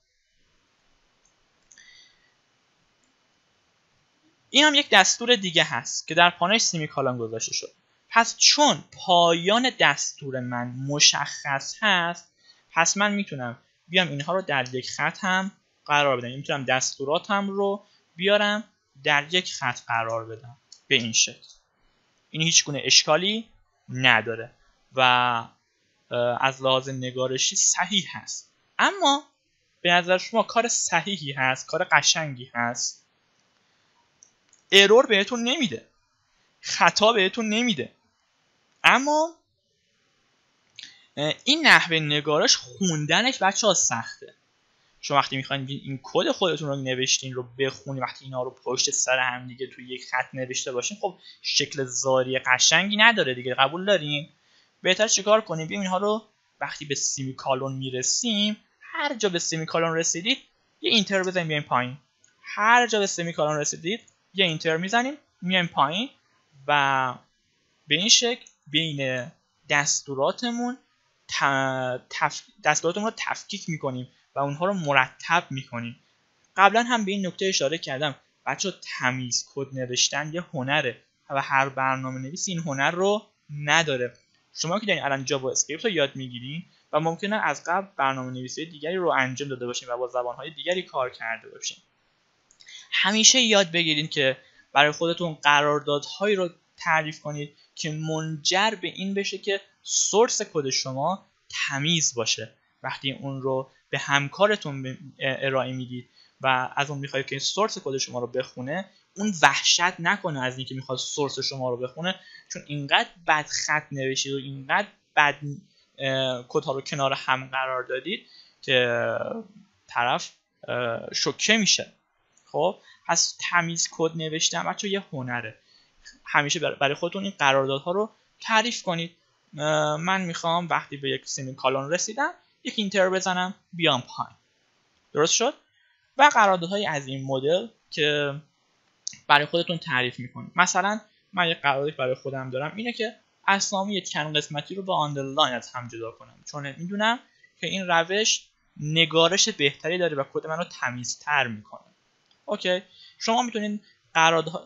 این هم یک دستور دیگه هست که در پانش سیمی کالون گذاشته شد. پس چون پایان دستور من مشخص هست پس من می‌تونم بیام اینها رو در یک خط هم قرار بدم. می‌تونم دستوراتم رو بیارم در یک خط قرار بدم. به این شکل. این هیچ گونه اشکالی نداره و از لحاظ نگارشی صحیح هست. اما به نظر شما کار صحیحی هست کار قشنگی هست؟ ارور بهتون نمیده. خطا بهتون نمیده. اما این نحوه نگارش خوندنش بچه ها سخته. شما وقتی می‌خواین این کد خودتون رو نوشتین رو بخونید وقتی اینا رو پشت سر هم دیگه توی یک خط نوشته باشین خب شکل زاری قشنگی نداره دیگه قبول دارین؟ بهتر چیکار کنیم؟ بیایم اینها رو وقتی به سیمی کالون می‌رسیم هر جا به سیمی کالون رسیدید یه اینتر بزنیم بیایم پایین. هر جا به سیمی کالون رسیدید یه اینتر می‌زنیم میایم پایین و به این شکل بین دستوراتمون تف... دستوراتمون رو تفکیک می‌کنیم و اونها رو مرتب می‌کنیم. قبلا هم به این نکته اشاره کردم. بچه تمیز کد نوشتن یه هنره و هر برنامه نویس این هنر رو نداره. شما که دارین الان JavaScript رو یاد می‌گیرین و ممکنه از قبل برنامه نویسی دیگری رو انجام داده باشین و با زبانهای دیگری کار کرده باشین. همیشه یاد بگیرین که برای خودتون قراردادهایی رو تعریف کنید که منجر به این بشه که source code شما تمیز باشه. وقتی اون رو به همکارتون ارائه می‌دید و از اون می‌خواید که سورس کد شما رو بخونه اون وحشت نکنه از اینکه می‌خواد سورس شما رو بخونه چون اینقدر بد خط نوشید و اینقدر بد کدها رو کنار هم قرار دادید که طرف شوکه میشه. خب پس تمیز کد نوشتن بچه یه هنره. همیشه برای خودتون این قراردادها رو تعریف کنید. من می‌خوام وقتی به یک سیمی کالون رسیدم یک enter بزنم بیام پایین. درست شد؟ و قراردادهای از این مدل که برای خودتون تعریف می‌کنید. مثلا من یک قراردادی برای خودم دارم اینه که اسامی چند قسمتی رو با underline از هم جدا کنم. چون می‌دونم که این روش نگارش بهتری داره و کد من رو تمیزتر می‌کنه. OK. شما می‌تونید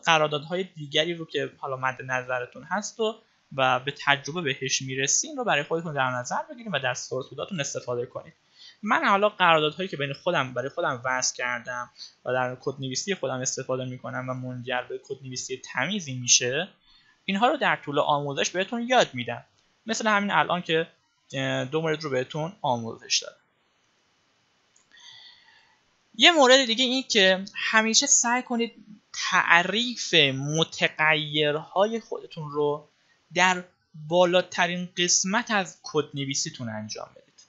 قراردادهای دیگری رو که حالا مد نظرتون هست و و به تجربه بهش می‌رسین رو برای خودتون در نظر بگیرید و در سورس کداتون استفاده کنید من حالا قراردادهایی که بین خودم برای خودم وضع کردم و در کد نویسی خودم استفاده می‌کنم و منجر به کد نویسی تمیزی میشه اینها رو در طول آموزش بهتون یاد میدم. مثل همین الان که دو مورد رو بهتون آموزش دادم. یه مورد دیگه این که همیشه سعی کنید تعریف متغیرهای خودتون رو در بالاترین قسمت از کد نویسیتون انجام بدید.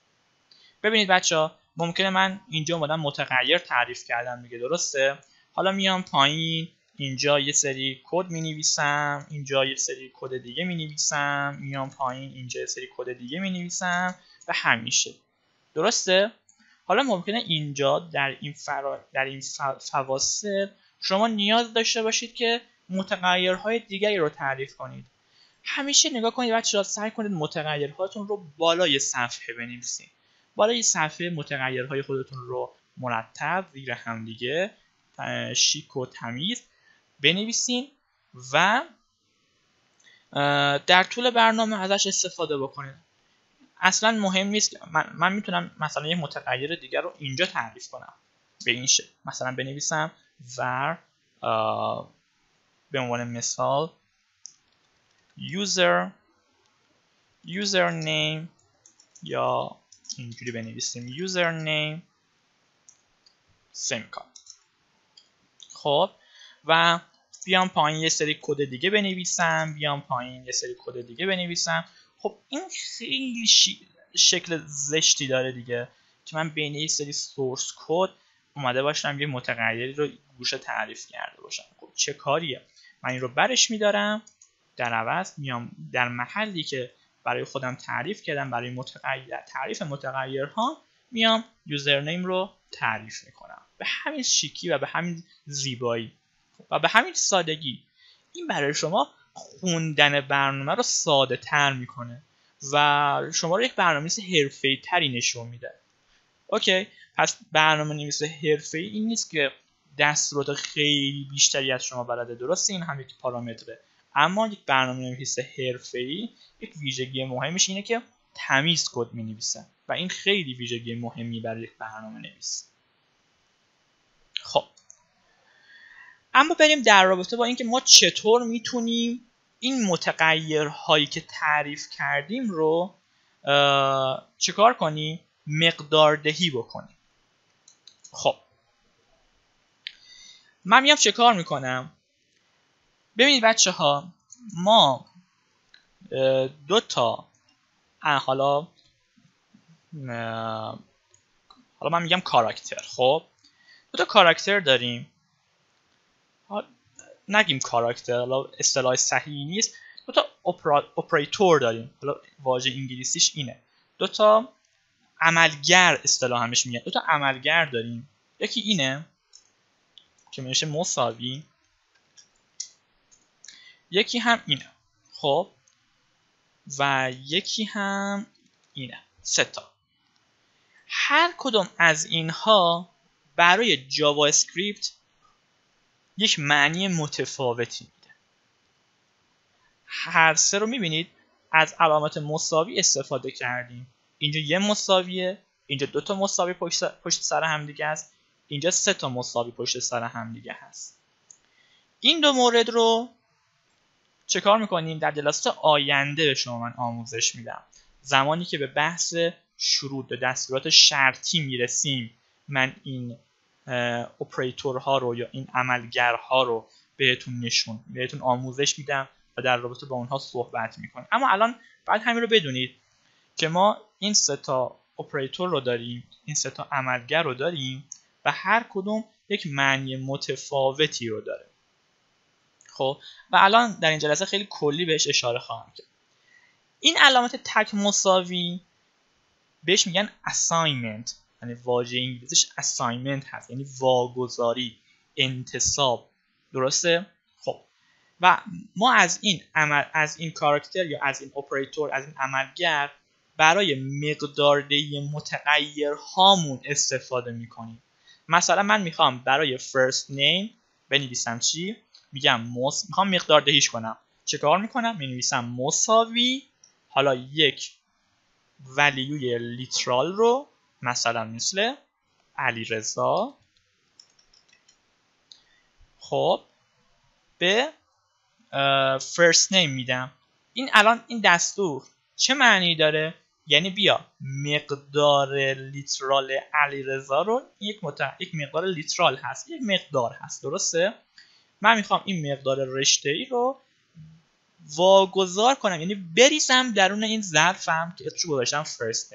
ببینید بچه ها ممکنه من اینجا اومدم متغیر تعریف کردم دیگه درسته؟ حالا میام پایین اینجا یه سری کد می نویسم اینجا یه سری کد دیگه می نویسم میام پایین اینجا یه سری کد دیگه می نویسم و همیشه. درسته؟ حالا ممکنه اینجا در این فرا... در این فواصل شما نیاز داشته باشید که متغیرهای دیگری رو تعریف کنید. همیشه نگاه کنید بچه‌ها سعی کنید متغیرهاتون رو بالای صفحه بنویسید. بالای صفحه متغیرهای خودتون رو مرتب زیر هم دیگه شیک و تمیز بنویسین و در طول برنامه ازش استفاده بکنید. اصلا مهم نیست. من, من می‌تونم مثلا یه متغیر دیگر رو اینجا تعریف کنم. به این شکل. مثلا بنویسم ور به عنوان مثال user username یا اینجوری بنویسیم. username سیمکان خب. و بیام پایین یه سری کد دیگه بنویسم. بیام پایین یه سری کد دیگه بنویسم. خب این خیلی شکل زشتی داره دیگه که من بین یه سری سورس کد اومده باشم یه متغیری رو گوشه تعریف کرده باشم. خب چه کاریه؟ من این رو برش میدارم در عوض میام در محلی که برای خودم تعریف کردم برای متغیر تعریف متغیرها میام یوزرنیم رو تعریف می‌کنم. به همین شیکی و به همین زیبایی و به همین سادگی. این برای شما خوندن برنامه رو ساده تر می‌کنه و شما رو یک برنامه حرفه‌ای تری نشون میده. OK پس برنامه نویس حرفه‌ای این نیست که دستورات خیلی بیشتری از شما بلده. درسته این هم یک پارامتره. اما یک برنامه نویس حرفه‌ای یک ویژگی مهمش اینه که تمیز کد می نویسه و این خیلی ویژگی مهمی برای یک برنامه نویس خب اما بریم در رابطه با اینکه ما چطور می‌تونیم این متغیرهایی که تعریف کردیم رو چیکار کنیم مقداردهی بکنیم خب. من میام چه کار می‌کنم؟ ببینید بچه ها ما دو تا حالا حالا من میگم کاراکتر خب؟ دو تا کاراکتر داریم. نگیم کاراکتر حالا اصطلاح صحیحی نیست. دو تا اپراتور داریم. حالا واژه انگلیسیش اینه. دو تا عملگر اصطلاح همش میگن. دو تا عملگر داریم. یکی اینه که میشه مساوی. یکی هم اینه. خب؟ و یکی هم اینه. سه تا. هر کدوم از اینها برای جاوا اسکریپت یک معنی متفاوتی میده. هر سه رو می‌بینید از علامت مساوی استفاده کردیم. اینجا یه مساویه اینجا دو تا مساوی پشت, سر هم دیگه است. اینجا سه تا مساوی پشت سر هم دیگه هست. این دو مورد رو چه کار می‌کنیم؟ در جلسات آینده به شما من آموزش میدم. زمانی که به بحث شروع به دستورات شرطی می‌رسیم من این اپریتورها رو یا این عملگرها رو بهتون نشون بهتون آموزش میدم و در رابطه با اونها صحبت می‌کنم. اما الان بعد همین رو بدونید که ما این سه تا اپریتور رو داریم این سه تا عملگر رو داریم و هر کدوم یک معنی متفاوتی رو داره. خب؟ و الان در این جلسه خیلی کلی بهش اشاره خواهم کرد. این علامت تک مساوی بهش میگن assignment. یعنی واژه انگلیسیش assignment هست یعنی واگذاری انتصاب. درسته؟ خب. و ما از این عمل از این کاراکتر یا از این اپراتور از این عملگر برای مقداردهی متغیر هامون استفاده می‌کنیم. مثلا من می‌خوام برای first name بنویسم چی؟ میگم مس... می‌خوام مقدار دهیش کنم. چه کار می‌کنم؟ می‌نویسم مساوی حالا یک ولیوی لیترال رو مثلا مثل علی رضا خب به فرست نیم میدم. این الان این دستور چه معنی داره؟ یعنی بیا مقدار literal علی رضا رو یک, مت... یک مقدار لیترال هست یک مقدار هست درسته؟ من می‌خوام این مقدار رشته ای رو واگذار کنم یعنی بریزم درون این ظرفم که اسمش گذاشتم first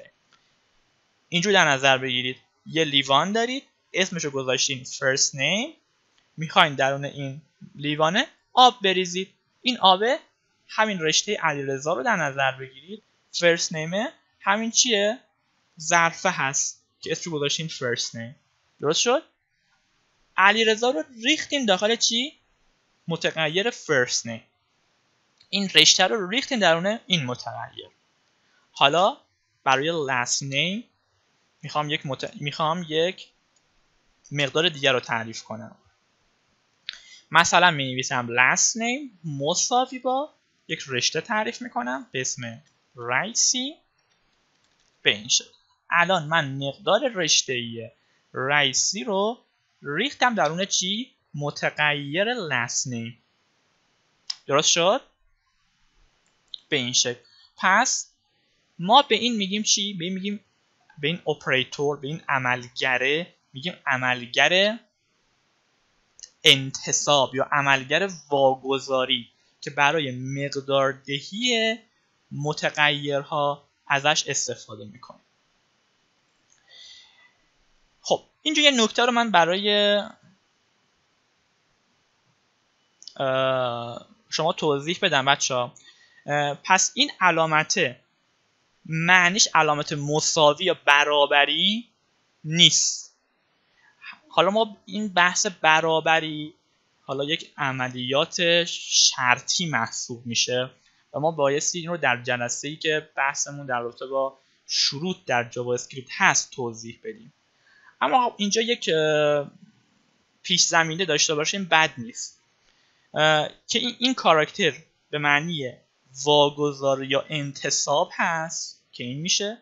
اینجوری در نظر بگیرید. یه لیوان دارید. اسمشو گذاشتین first name می‌خواین درون این لیوانه آب بریزید. این آبه همین رشته علیرضا رو در نظر بگیرید. فرست نیمه همین چیه؟ ظرفه هست که اسمش گذاشتین فرست نیم درست شد؟ علیرضا رو ریختیم داخل چی؟ متغیر فرست نیم این رشته رو ریختیم درون این متغیر. حالا برای last name می‌خوام یک مت... می‌خوام یک مقدار دیگر رو تعریف کنم. مثلا می نویسم last name مساوی با یک رشته تعریف می‌کنم به اسم رایسی به این شد الان من مقدار رشته رایسی رو ریختم درون چی؟ متغیر last name. درست شد؟ به این شکل. پس ما به این میگیم چی؟ به این میگیم به این اپراتور به این عملگره میگیم عملگر انتصاب یا عملگر واگذاری که برای مقداردهی متغیرها ازش استفاده می‌کنه. خب اینجا یه نکته رو من برای شما توضیح بدم بچه ها پس این علامته معنیش علامت مساوی یا برابری نیست. حالا ما این بحث برابری حالا یک عملیات شرطی محسوب میشه و ما بایستی این رو در جلسه ای که بحثمون در رابطه با شروط در جاوا اسکریپت هست توضیح بدیم. اما اینجا یک پیش زمینه داشته باشیم بد نیست. که این, این کاراکتر به معنی واگذار یا انتصاب هست که این میشه.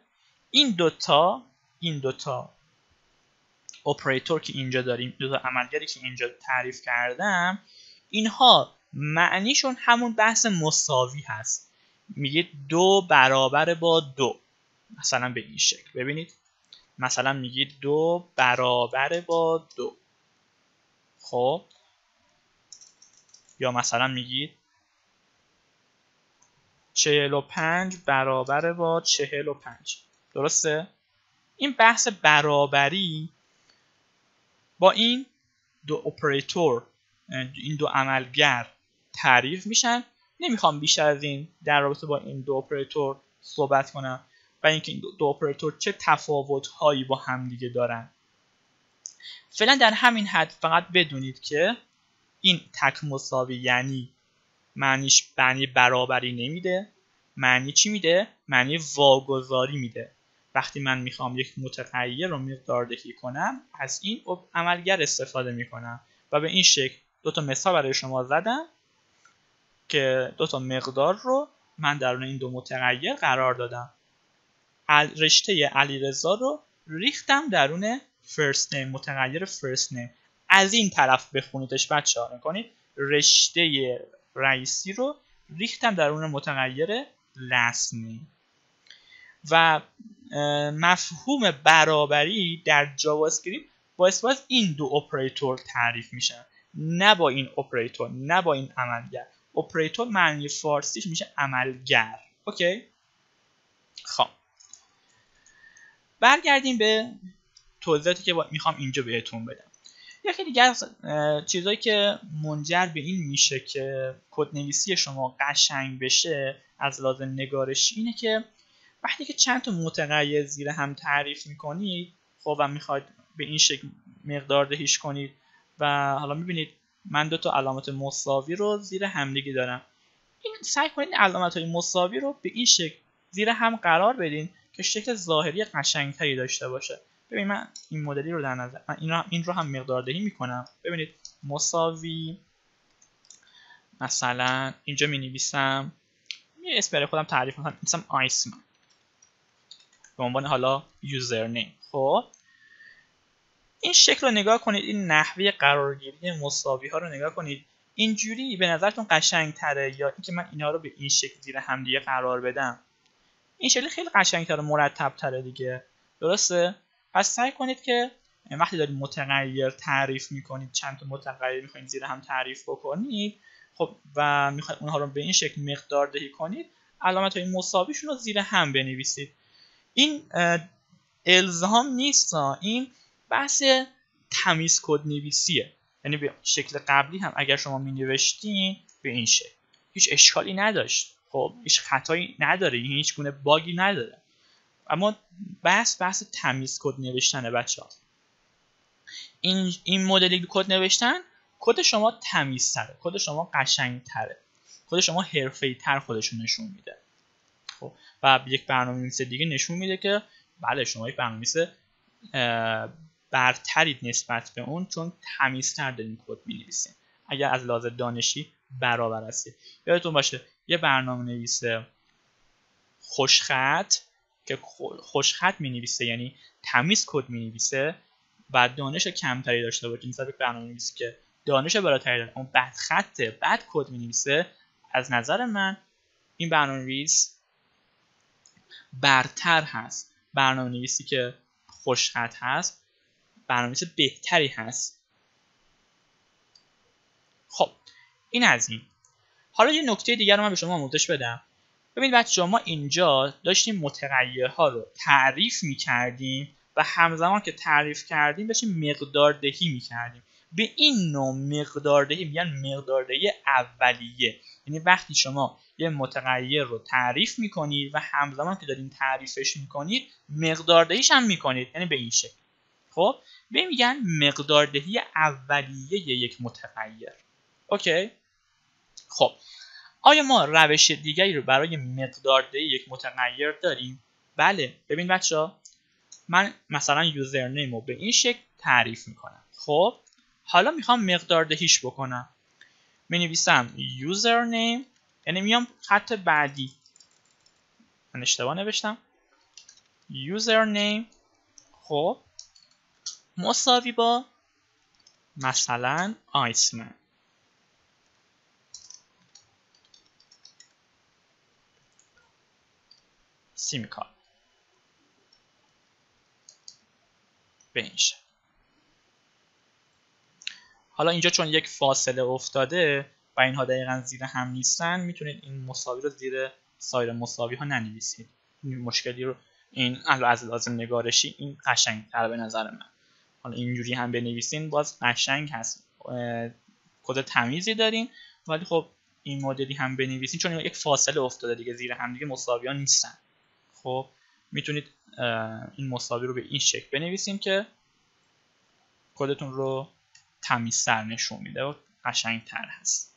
این دوتا این دوتا اپراتور که اینجا داریم دو تا عملگری که اینجا تعریف کردم اینها معنیشون همون بحث مساوی هست. میگه دو برابر با دو. مثلا به این شکل. ببینید. مثلا میگید دو برابر با دو. خب. یا مثلا میگید چهل و پنج برابر با چهل و پنج. درسته؟ این بحث برابری با این دو اپراتور این دو عملگر تعریف میشن. نمی‌خوام بیشتر از این در رابطه با این دو اپراتور صحبت کنم و اینکه این دو اپراتور چه تفاوت هایی با همدیگه دارن. فعلا در همین حد فقط بدونید که این تک مساوی یعنی معنیش معنی برابری نمیده. معنی چی میده؟ معنی واگذاری میده. وقتی من می‌خوام یک متغیر رو مقداردهی کنم از این عملگر استفاده می‌کنم. و به این شکل دو تا مثال برای شما زدم که دو تا مقدار رو من درون این دو متغیر قرار دادم. رشته علیرضا رو ریختم درون فرست نیم متغیر فرست نیم از این طرف بخونیدش بچه ها کنید رشته رئیسی رو ریختم درون متغیر last name و مفهوم برابری در JavaScript با استفاده این دو اپراتور تعریف میشن نه با این اپراتور نه با این عملگر. اپراتور معنی فارسیش میشه عملگر. OK؟ خب. برگردیم به توضیحاتی که می‌خوام اینجا بهتون بدم. یکی دیگه از چیزهایی که منجر به این میشه که کدنویسی شما قشنگ بشه از لازم نگارشی اینه که وقتی که چند تا متغیر زیر هم تعریف می‌کنید خب و می‌خواید به این شکل مقدار دهیش کنید و حالا می‌بینید من دو تا علامت مساوی رو زیر همدیگه دارم. این سعی کنید علامت های مساوی رو به این شکل زیر هم قرار بدین که شکل ظاهری قشنگتری داشته باشه. ببین من این مدلی رو در نظر من این رو, این رو هم مقداردهی می‌کنم. ببینید مساوی مثلا اینجا می نویسم یه اسم برای خودم تعریف می‌کنم مثلا آیسمان. به عنوان حالا یوزر نیم خب؟ این شکل رو نگاه کنید این نحوه قرارگیری مساوی ها رو نگاه کنید. اینجوری به نظرتون قشنگ تره یا اینکه من اینا رو به این شکل زیر همدیگه قرار بدم؟ این شکل خیلی قشنگ تره مرتب تره دیگه. درسته؟ پس سعی کنید که وقتی دارید متغیر تعریف می‌کنید چند تا متغیر می‌خواید زیر هم تعریف بکنید خب و می‌خواید اونها رو به این شکل مقدار دهی کنید علامت های مساویشون رو زیر هم بنویسید. این الزام نیست این بحث تمیز کد نویسیه. یعنی به شکل قبلی هم اگر شما می نوشتین به این شکل. هیچ اشکالی نداشت. خب هیچ خطایی نداره. هیچ گونه bug ی نداره. اما بحث بحث تمیز کد نوشتنه بچه ها این این مدلی کد نوشتن کد شما تره کد شما تره کد شما حرفه‌ای تر خودشون نشون میده. خب و یک برنامه‌نویس دیگه نشون میده که بله شما یک برنامه‌نویس برترید نسبت به اون چون تمیزتر دارین کد نویسین اگر از لحاظ دانشی برابر هستید. یادتون باشه یه برنامه نویس خوشخط که خوشخط می نویسه یعنی تمیز کد می نویسه و دانش کمتری داشته باشه. نسبت به برنامه نویسی که دانش بالاتری داره اون بد خطه بد کد می نویسه از نظر من این برنامه نویس برتر هست. برنامه نویسی که خوشخط هست برنامه نویس بهتری هست. خب این از این. حالا یه نکته دیگر رو من به شما آموزش بدم. ببینید بچه ما اینجا داشتیم متغیرها رو تعریف می‌کردیم و همزمان که تعریف کردیم داشتیم مقداردهی می‌کردیم. به این نوع مقداردهی میگن مقداردهی اولیه. یعنی وقتی شما یه متغیر رو تعریف می‌کنید و همزمان که دارین تعریفش می‌کنید مقداردهیش هم می‌کنید. یعنی به این شکل. خب؟ به میگن مقداردهی اولیه یک متغیر. اوکی؟ خب. آیا ما روش دیگری رو برای مقداردهی یک متغیر داریم؟ بله. ببین بچه ها من مثلا یوزرنیم رو به این شکل تعریف می‌کنم. خب؟ حالا می‌خوام مقداردهیش بکنم. می نویسم یوزرنیم یعنی میام خط بعدی. من اشتباه نوشتم. یوزرنیم خب؟ مساوی با مثلا آیسمن. سیمیکال به حالا اینجا چون یک فاصله افتاده و اینها دقیقا زیر هم نیستن می‌تونید این مساوی رو زیر سایر مساوی ها ننویسید. این مشکلی رو این از لازم نگارشی این قشنگ تر به نظر من. حالا اینجوری هم بنویسین باز قشنگ هست. کد تمیزی دارین ولی خب این مدلی هم بنویسین چون یک فاصله افتاده دیگه زیر هم دیگه مساوی ها نیستن. خب می‌تونید این مساوی رو به این شکل بنویسیم که کدتون رو تمیزتر نشون میده و قشنگتر هست.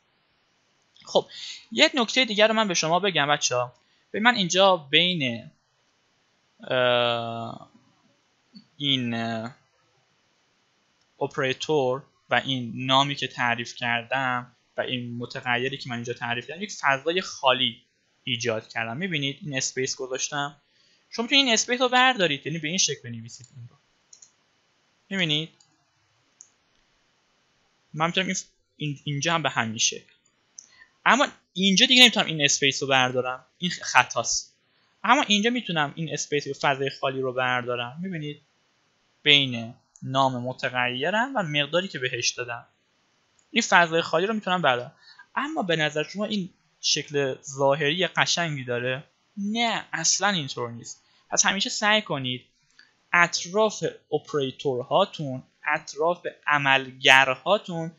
خب یک نکته دیگر رو من به شما بگم بچه به من اینجا بین این اپراتور و این نامی که تعریف کردم و این متغیری که من اینجا تعریف کردم یک فضای خالی ایجاد کردم. می‌بینید این اسپیس گذاشتم. شما می‌تونید این space رو بردارید یعنی به این شکل بنویسید این رو. می‌بینید؟ من می‌تونم این اینجا هم به همین شکل. اما اینجا دیگه نمی‌تونم این space رو بردارم. این خطاست. اما اینجا می‌تونم این space و فضای خالی رو بردارم. می‌بینید؟ بین نام متغیرم و مقداری که بهش دادم. این فضای خالی رو می‌تونم بردارم. اما به نظر شما این شکل ظاهری قشنگی داره؟ نه اصلا اینطور نیست. پس همیشه سعی کنید اطراف اپراتورهاتون اطراف عملگرهاتون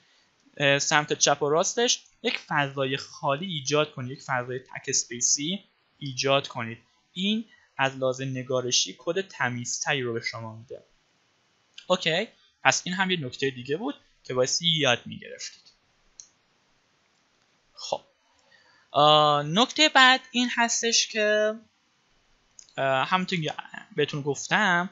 سمت چپ و راستش یک فضای خالی ایجاد کنید یک فضای تک space ی ایجاد کنید. این از لحاظ نگارشی کد تمیزتری رو به شما میده. OK پس این هم یه نکته دیگه بود که بایستی یاد می‌گرفتید. خب. نکته بعد این هستش که همونطور بهتون گفتم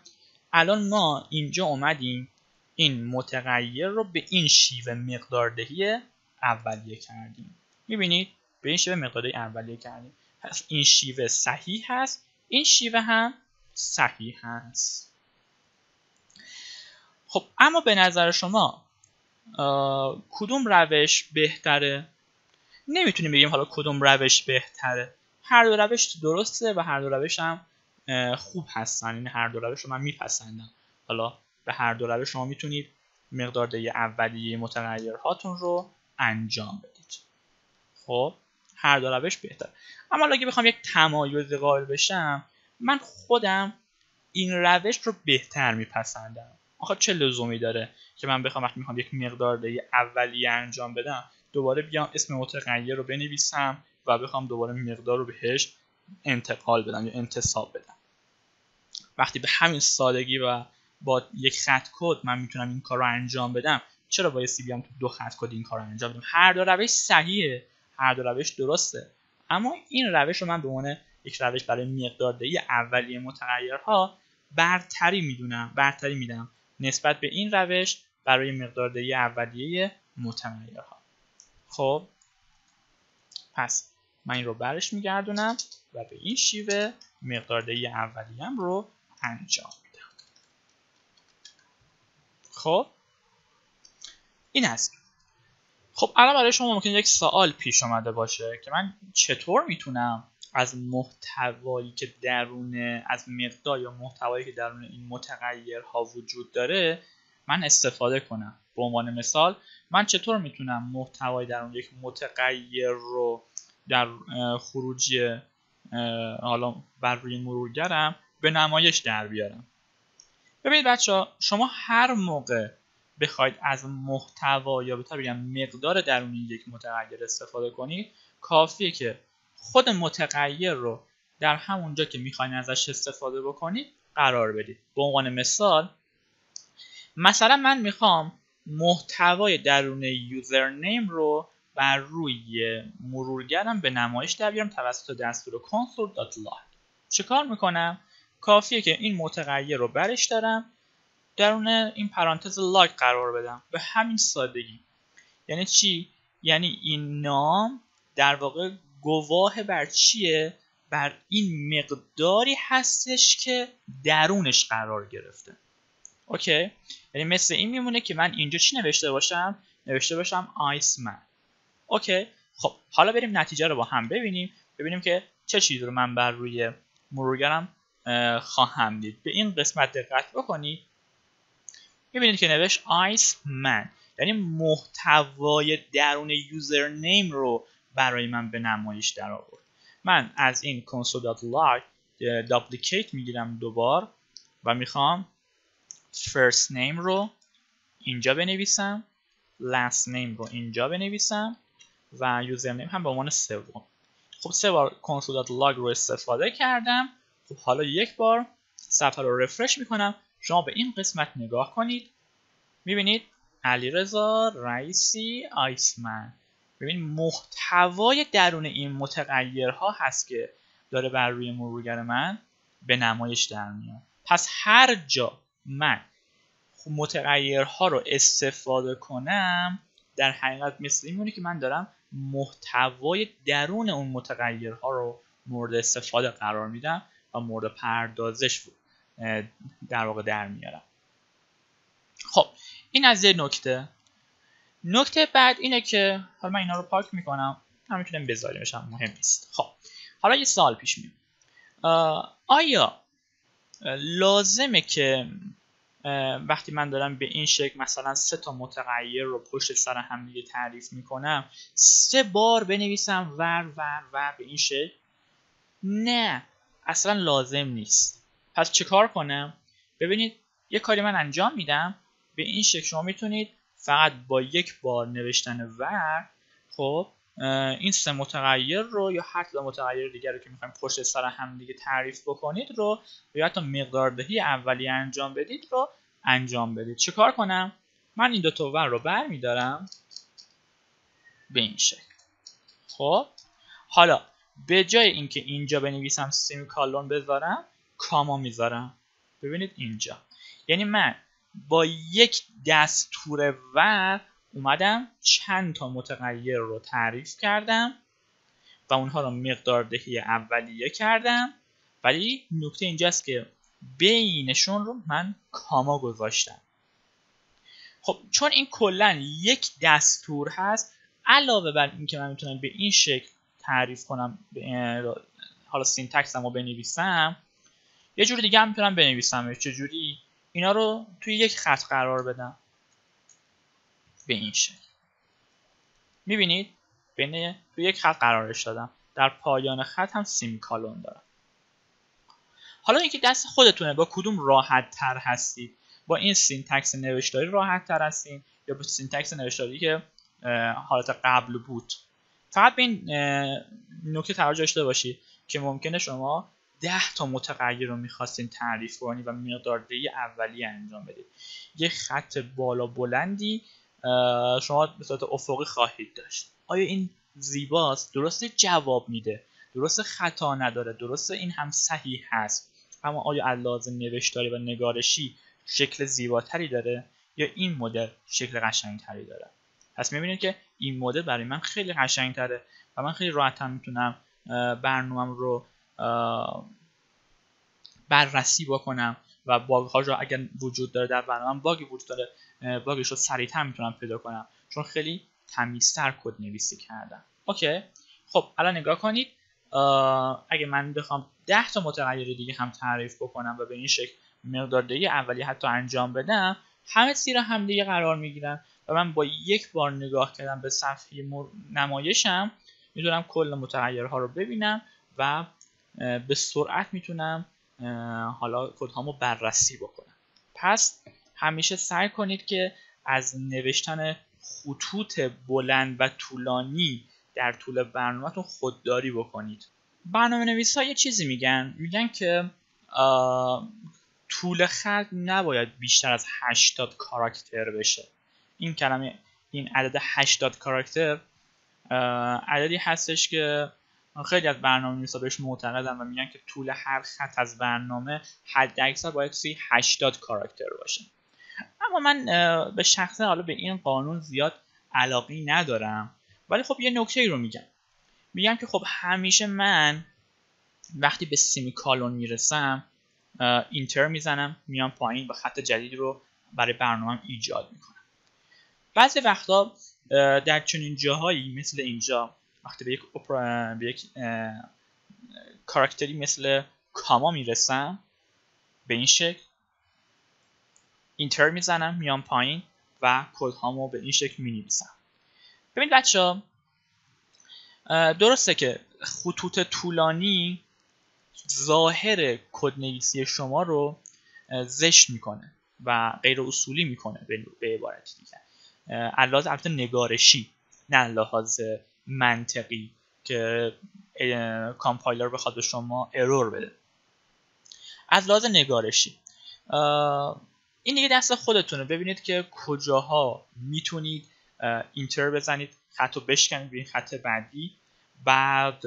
الان ما اینجا اومدیم این متغیر رو به این شیوه مقداردهی اولیه کردیم. می‌بینید؟ به این شیوه مقداردهی اولیه کردیم. پس این شیوه صحیح هست این شیوه هم صحیح هست. خب اما به نظر شما کدوم روش بهتره؟ نمی‌تونیم بگیم حالا کدوم روش بهتره. هر دو روش درسته و هر دو روش هم خوب هستن. این یعنی هر دو روش رو من میپسندم. حالا به هر دو روش شما می‌تونید مقدار اولیه متغیر هاتون رو انجام بدید. خب هر دو روش بهتر. اما اگه بخوام یک تمایز قائل بشم من خودم این روش رو بهتر میپسندم. آخه چه لزومی داره که من بخوام وقتی می‌خوام یک مقدار اولیه انجام بدم دوباره بیام اسم متغیر رو بنویسم و بخوام دوباره مقدار رو بهش انتقال بدم یا انتصاب بدم. وقتی به همین سادگی و با یک خط کد من می‌تونم این کار رو انجام بدم چرا بایستی بیام تو دو خط کد این کار رو انجام بدم؟ هر دو روش صحیحه هر دو روش درسته. اما این روش رو من به عنوان یک روش برای مقداردهی اولیه متغیرها برتری می‌دونم برتری میدم نسبت به این روش برای مقداردهی اولیه متغیرها. خب پس من این رو برش میگردونم و به این شیوه مقداردهی اولیم رو انجام میدم. خب؟ این هست خب الان برای شما ممکن یک سوال پیش آمده باشه که من چطور می‌تونم از محتوایی که درون از مقدار یا محتوایی که درون این متغیرها وجود داره من استفاده کنم؟ به عنوان مثال من چطور می‌تونم محتوای درون یک متغیر رو در خروجی حالا بر روی مرورگرم به نمایش در بیارم؟ ببینید بچه ها شما هر موقع بخواید از محتوا یا بهتر بگم مقدار درون یک متغیر استفاده کنید کافیه که خود متغیر رو در همونجا که می‌خواین ازش استفاده بکنید قرار بدید. به عنوان مثال مثلا من می‌خوام محتوای درون یوزرنیم رو بر روی مرورگرم به نمایش در بیارم توسط دستور console.log چه می‌کنم؟ کافیه که این متغیر رو برش دارم. درون این پرانتز log قرار بدم. به همین سادگی. یعنی چی؟ یعنی این نام در واقع گواه بر چیه؟ بر این مقداری هستش که درونش قرار گرفته. OK. یعنی مثل این میمونه که من اینجا چی نوشته باشم؟ نوشته باشم آیسمن. OK. خب حالا بریم نتیجه رو با هم ببینیم. ببینیم که چه چیزی رو من بر روی مرورگرم خواهم دید. به این قسمت دقت بکنید. می‌بینید که نوشت آیس من یعنی محتوای درون یوزر نیم رو برای من به نمایش در آورد من از این console.log داپلیکیت می‌گیرم دوبار و می‌خوام first name رو اینجا بنویسم last name رو اینجا بنویسم و یوزر هم به عنوان سوم. خب سه بار console.log رو استفاده کردم. خب حالا یک بار صفحه رو رفرش می‌کنم. شما به این قسمت نگاه کنید. می‌بینید علیرضا رئیسی آیسمن. ببین محتوای درون این متغیرها هست که داره بر روی مرورگر من به نمایش در میاد. پس هر جا من متغیرها رو استفاده کنم در حقیقت مثل این که من دارم محتوای درون اون متغیرها رو مورد استفاده قرار میدم و مورد پردازش در واقع در میارم. خب این از یه نکته. نکته بعد اینه که حالا من اینا رو پاک می‌کنم هم می‌تونم بذاریمش هم مهم نیست. خب حالا یه سال پیش میاد آیا لازمه که وقتی من دارم به این شکل مثلا سه تا متغیر رو پشت سر هم دیگه تعریف می‌کنم سه بار بنویسم ور ور ور به این شکل. نه اصلا لازم نیست. پس چه کار کنم؟ ببینید یه کاری من انجام میدم. به این شکل شما می‌تونید فقط با یک بار نوشتن ور خب این سه متغیر رو یا هر متغیر دیگر رو که می‌خوایم پشت سر هم دیگه تعریف بکنید رو یا حتی مقداردهی اولی انجام بدید رو انجام بدید. چه کنم؟ من این دو تا ور رو برمیدارم به این شکل. خب؟ حالا به جای اینکه اینجا بنویسم کالون بذارم کاما می‌ذارم. ببینید اینجا. یعنی من با یک دستور ور اومدم چند تا متغیر رو تعریف کردم و اونها رو مقداردهی اولیه کردم. ولی نکته اینجاست که بینشون رو من کاما گذاشتم. خب چون این کلا یک دستور هست علاوه بر اینکه من می‌تونم به این شکل تعریف کنم حالا سینتکسم رو بنویسم یه جور دیگه هم می‌تونم بنویسم چجوری؟ اینا رو توی یک خط قرار بدم. به این شکل. می‌بینید؟ بین توی یک خط قرارش دادم. در پایان خط semicolon دارم. حالا اینکه دست خودتونه با کدوم راحت تر هستید؟ با این syntax نوشتاری راحت تر هستین یا با syntax نوشتاری که حالت قبل بود؟ فقط به این نکته توجه داشته باشید که ممکنه شما ده تا متغیر رو می‌خواستین تعریف کنید و مقداردهی اولی انجام بدید. یه خط بالا بلندی شما به صورت افقی خواهید داشت. آیا این زیباست؟ درسته جواب میده. درست خطا نداره. درسته این هم صحیح هست. اما آیا از نوشتاری و نگارشی شکل زیباتری داره یا این مدل شکل قشنگتری داره؟ پس می‌بینید که این مدل برای من خیلی قشنگتره و من خیلی راحتم می‌تونم برنامه رو بررسی بکنم و bug رو اگر وجود داره در برنامه bug ی وجود داره bug ش رو سریعتر می‌تونم پیدا کنم. چون خیلی تمیزتر کد نویسی کردم. OK. خب الان نگاه کنید. اگه من بخوام 10 تا متغیر دیگه هم تعریف بکنم و به این شکل مقداردهی اولیه حتی انجام بدم همه زیر هم دیگه قرار می‌گیرن و من با یک بار نگاه کردم به صفحه نمایشم می‌تونم کل متغیرها رو ببینم و به سرعت می‌تونم حالا کدهامو بررسی بکنم. پس همیشه سعی کنید که از نوشتن خطوط بلند و طولانی در طول برنامهتون خودداری بکنید. برنامه نویس ها یه چیزی میگن. میگن که طول خط نباید بیشتر از 80 کاراکتر بشه. این کلمه این عدد 80 کاراکتر عددی هستش که خیلی از برنامه نویسا بهش معتقدن و میگن که طول هر خط از برنامه حد باید سی 80 کاراکتر باشه. اما من به شخصه حالا به این قانون زیاد علاقی ندارم. ولی خب یه نکته رو میگم. میگم که خب همیشه من وقتی به سیمی کالون می‌رسم اینتر می‌زنم میام پایین و خط جدید رو برای برنامه ایجاد می‌کنم. بعضی وقتا در چنین جاهایی مثل اینجا وقتی به یک, به یک کاراکتری مثل کاما می‌رسم به این شکل اینتر می‌زنم میام پایین و کد هامو به این شکل می نویسم ببینید بچه ها درسته که خطوط طولانی ظاهر کد نویسی شما رو زشت می‌کنه و غیر اصولی می‌کنه به عبارت دیگه لحاظ البته نگارشی نه لحاظ منطقی که کامپایلر بخواد به شما ارور بده. از لحاظ نگارشی این دیگه دست خودتونه. ببینید که کجاها می‌تونید enter بزنید خط رو بشکنید به این خط بعدی. بعد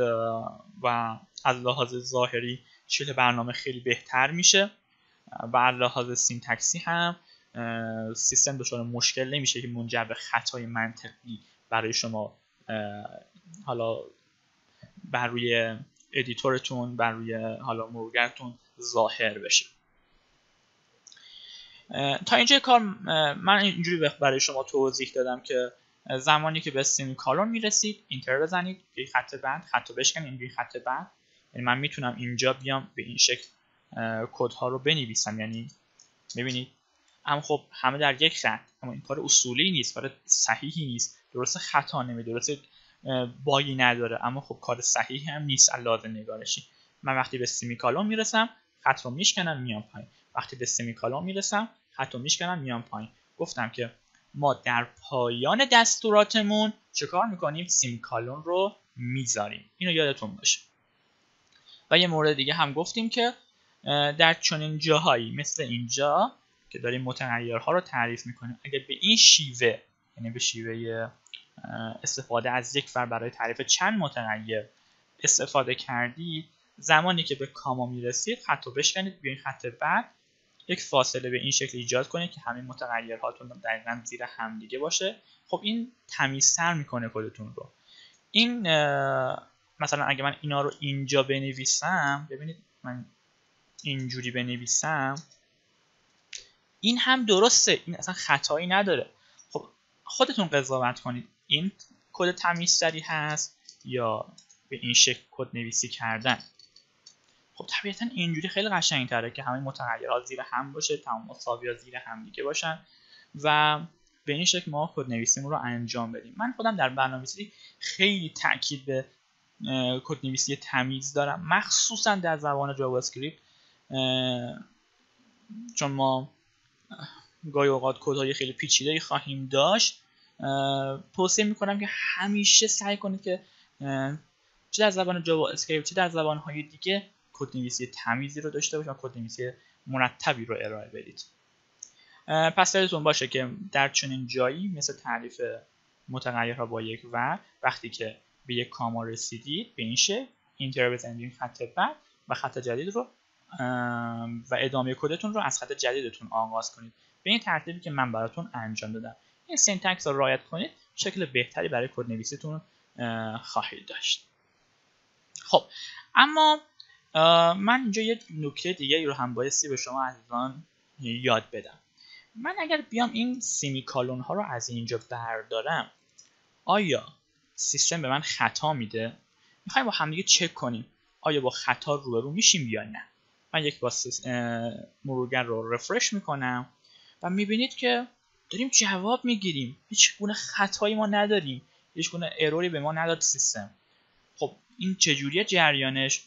و از لحاظ ظاهری شکل برنامه خیلی بهتر میشه. و از لحاظ syntax ی هم سیستم دچار مشکل نمیشه که منجر به خطای منطقی برای شما حالا بر روی editor تون بر روی حالا مرورگرتون ظاهر بشه. تا اینجا کار من اینجوری برای شما توضیح دادم که زمانی که به سیمی کالون می‌رسید اینتر بزنید به خط بعد خط بشکنید این خط بعد یعنی من می‌تونم اینجا بیام به این شکل کدها رو بنویسم. یعنی ببینید اما خب همه در یک خط اما این کار اصولی نیست کار صحیحی نیست. درست خطا نمی درست باگی نداره اما خب کار صحیحی هم نیست. علاوه نگارشی. من وقتی به سیمی کالون می‌رسم خط رو میشکنم میام پایین. وقتی به سیمی کالون می‌رسم خط رو میشکنم میام پایین. گفتم که ما در پایان دستوراتمون چه کار می‌کنیم؟ سیمیکالون رو می‌ذاریم. اینو یادتون باشه. و یه مورد دیگه هم گفتیم که در چنین جاهایی مثل اینجا که داریم متغیرها رو تعریف می‌کنیم اگر به این شیوه یعنی به شیوه استفاده از یک فر برای تعریف چند متغیر استفاده کردید زمانی که به کاما می‌رسید خط رو بشکنید بیاین خط بعد. یک فاصله به این شکل ایجاد کنید که همین متغیرهاتون دقیقا زیر همدیگه باشه. خب این تمیزتر می‌کنه کدتون رو. این مثلا اگه من اینا رو اینجا بنویسم ببینید من اینجوری بنویسم. این هم درسته. این اصلا خطایی نداره. خب خودتون قضاوت کنید. این کد تمیزتری هست یا به این شکل کد نویسی کردن. خب طبیعتا اینجوری خیلی قشنگ تره که همه متغیرات زیر هم باشه تمام مساوی زیر هم دیگه باشن و به این شکل ما کد نویسیمون رو انجام بدیم. من خودم در برنامه‌نویسی خیلی تاکید به کد نویسی تمیز دارم. مخصوصا در زبان JavaScript چون ما گاهی اوقات کدهای خیلی پیچیده خواهیم داشت توصیه می‌کنم که همیشه سعی کنید که چه در زبان JavaScript چه در زبان های دیگه کدنویسی تمیزی رو داشته باشید و کدنویسی مرتبی رو ارائه بدید. پس یادتون باشه که در چنین جایی مثل تعریف متغیرها با یک و وقتی که به یک comma رسیدید به این شکل enter بزنید خط بعد و خط جدید رو و ادامه کدتون رو از خط جدیدتون آغاز کنید. به این ترتیبی که من براتون انجام دادم. این syntax رو رعایت کنید شکل بهتری برای کد نویسیتون خواهید داشت. خب اما من اینجا یه نکته دیگه رو هم بایستی به شما عزیزان یاد بدم. من اگر بیام این semicolon ها رو از اینجا بردارم آیا سیستم به من خطا میده؟ می‌خوایم با همدیگه چک کنیم آیا با خطا روبرو میشیم یا نه. من یک با مرورگر رو رفرش می‌کنم و می‌بینید که داریم جواب می‌گیریم. هیچ گونه خطایی ما نداریم. هیچ گونه اروری به ما نداد سیستم. خب این چجوریه جریانش؟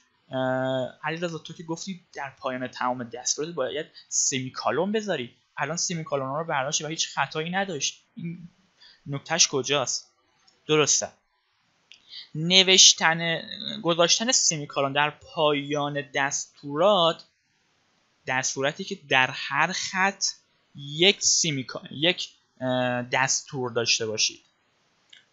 علیرضا تو که گفتی در پایان تمام دستورات باید سمیکالون بذاری. الان سمیکالون رو برداشتی و هیچ خطایی نداشت. این نکتهش کجاست؟ درسته. نوشتن گذاشتن سمیکالون در پایان دستورات در صورتی که در هر خط یک سیمیکا... یک دستور داشته باشید.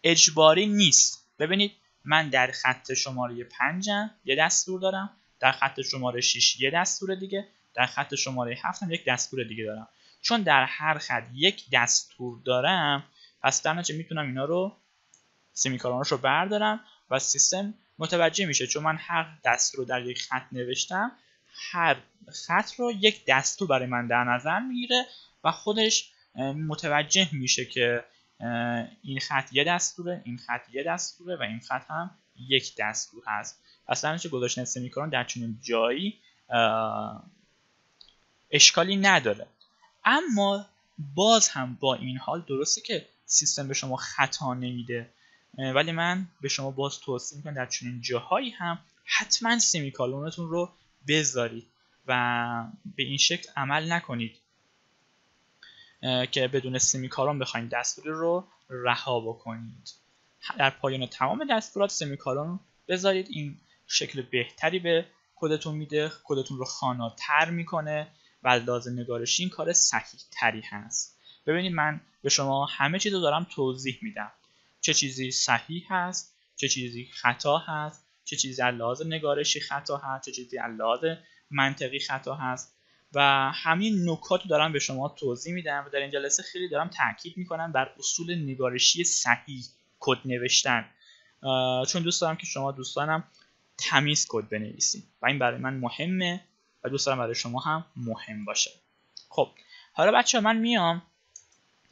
اجباری نیست. ببینید من در خط شماره 5 یه دستور دارم. در خط شماره 6 یه دستور دیگه. در خط شماره 7 هم یک دستور دیگه دارم. چون در هر خط یک دستور دارم پس در می‌تونم اینا رو سمیکالونش رو بردارم و سیستم متوجه میشه. چون من هر دستور رو در یک خط نوشتم هر خط رو یک دستور برای من در نظر می‌گیره و خودش متوجه میشه که این خط یه دستوره این خط یه دستوره و این خط هم یک دستور هست. پس چه گذاشتن سمیکالون در چنین جایی اشکالی نداره. اما باز هم با این حال درسته که سیستم به شما خطا نمیده ولی من به شما باز توصیه می‌کنم در چنین جاهایی هم حتما سمیکالونتون رو بذارید و به این شکل عمل نکنید. که بدون سمیکالون بخواید دستوری رو رها بکنید. در پایان تمام دستورات سمیکالون بذارید. این شکل بهتری به کدتون میده. کدتون رو خاناتر می‌کنه و لازم نگارشی این کار صحیح تری هست. ببینید من به شما همه چیز رو دارم توضیح میدم. چه چیزی صحیح هست چه چیزی خطا هست چه چیزی از لحاظ نگارشی خطا هست چه چیزی از لحاظ منطقی خطا هست. و همین نکات دارم به شما توضیح میدم و در این جلسه خیلی دارم تاکید می‌کنم بر اصول نگارشی صحیح کد نوشتن. چون دوست دارم که شما دوستانم تمیز کد بنویسید و این برای من مهمه و دوست دارم برای شما هم مهم باشه. خب حالا بچه من میام.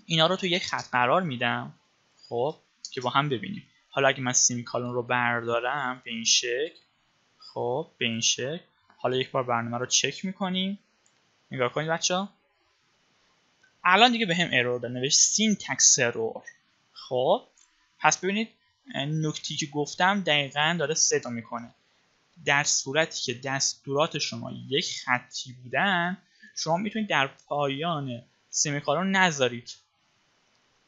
اینا رو تو یک خط قرار میدم خب که با هم ببینیم. حالا اگه من سیمیکالون رو بردارم به این شکل خب به این شکل. حالا یک بار برنامه رو چک می‌کنیم. نگاه کنید بچه ها. الان دیگه بهم error داد نوشت syntax error خب پس ببینید نکته‌ای که گفتم دقیقا داره صدق می‌کنه. در صورتی که دستورات شما یک خطی بودن شما می‌تونید در پایان semicolon نذارید.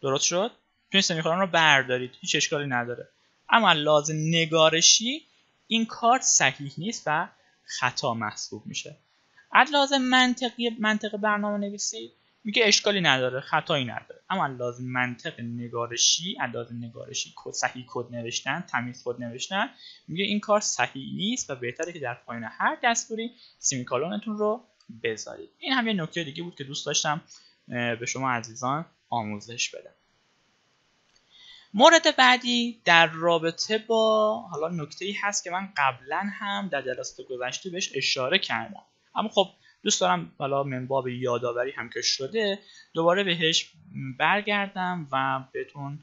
درست شد؟ توی semicolon رو بردارید. هیچ اشکالی نداره. اما لحاظ نگارشی این کار صحیح نیست و خطا محسوب میشه. از لحاظ منطقی منطق برنامه نویسی. میگه اشکالی نداره خطایی نداره. اما لحاظ منطق نگارشی لحاظ نگارشی کد صحیح کد نوشتن تمیز کد نوشتن. میگه این کار صحیح نیست و بهتره که در پایان هر دستوری semicolon تون رو بذارید. این هم یه نکته دیگه بود که دوست داشتم به شما عزیزان آموزش بدم. مورد بعدی در رابطه با حالا نکته ای هست که من قبلا هم در جلسات گذشته بهش اشاره کردم. اما خب دوست دارم حالا منباب یادآوری هم که شده دوباره بهش برگردم و بهتون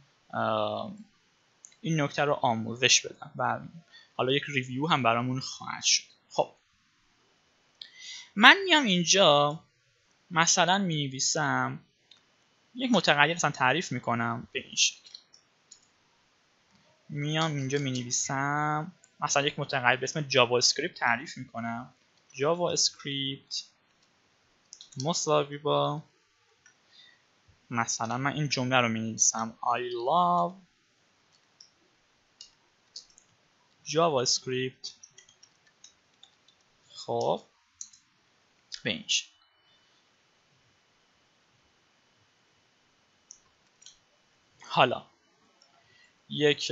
این نکته رو آموزش بدم و حالا یک ریویو هم برامون خواهد شد. خب. من میام اینجا مثلا می نویسم یک متغیر مثلا تعریف می‌کنم به این شکل. میام اینجا می نویسم مثلا یک متغیر به اسم JavaScript تعریف می‌کنم. script مساوی با مثلا من این جمله رو می نویسم I love JavaScript. خب. به حالا. یک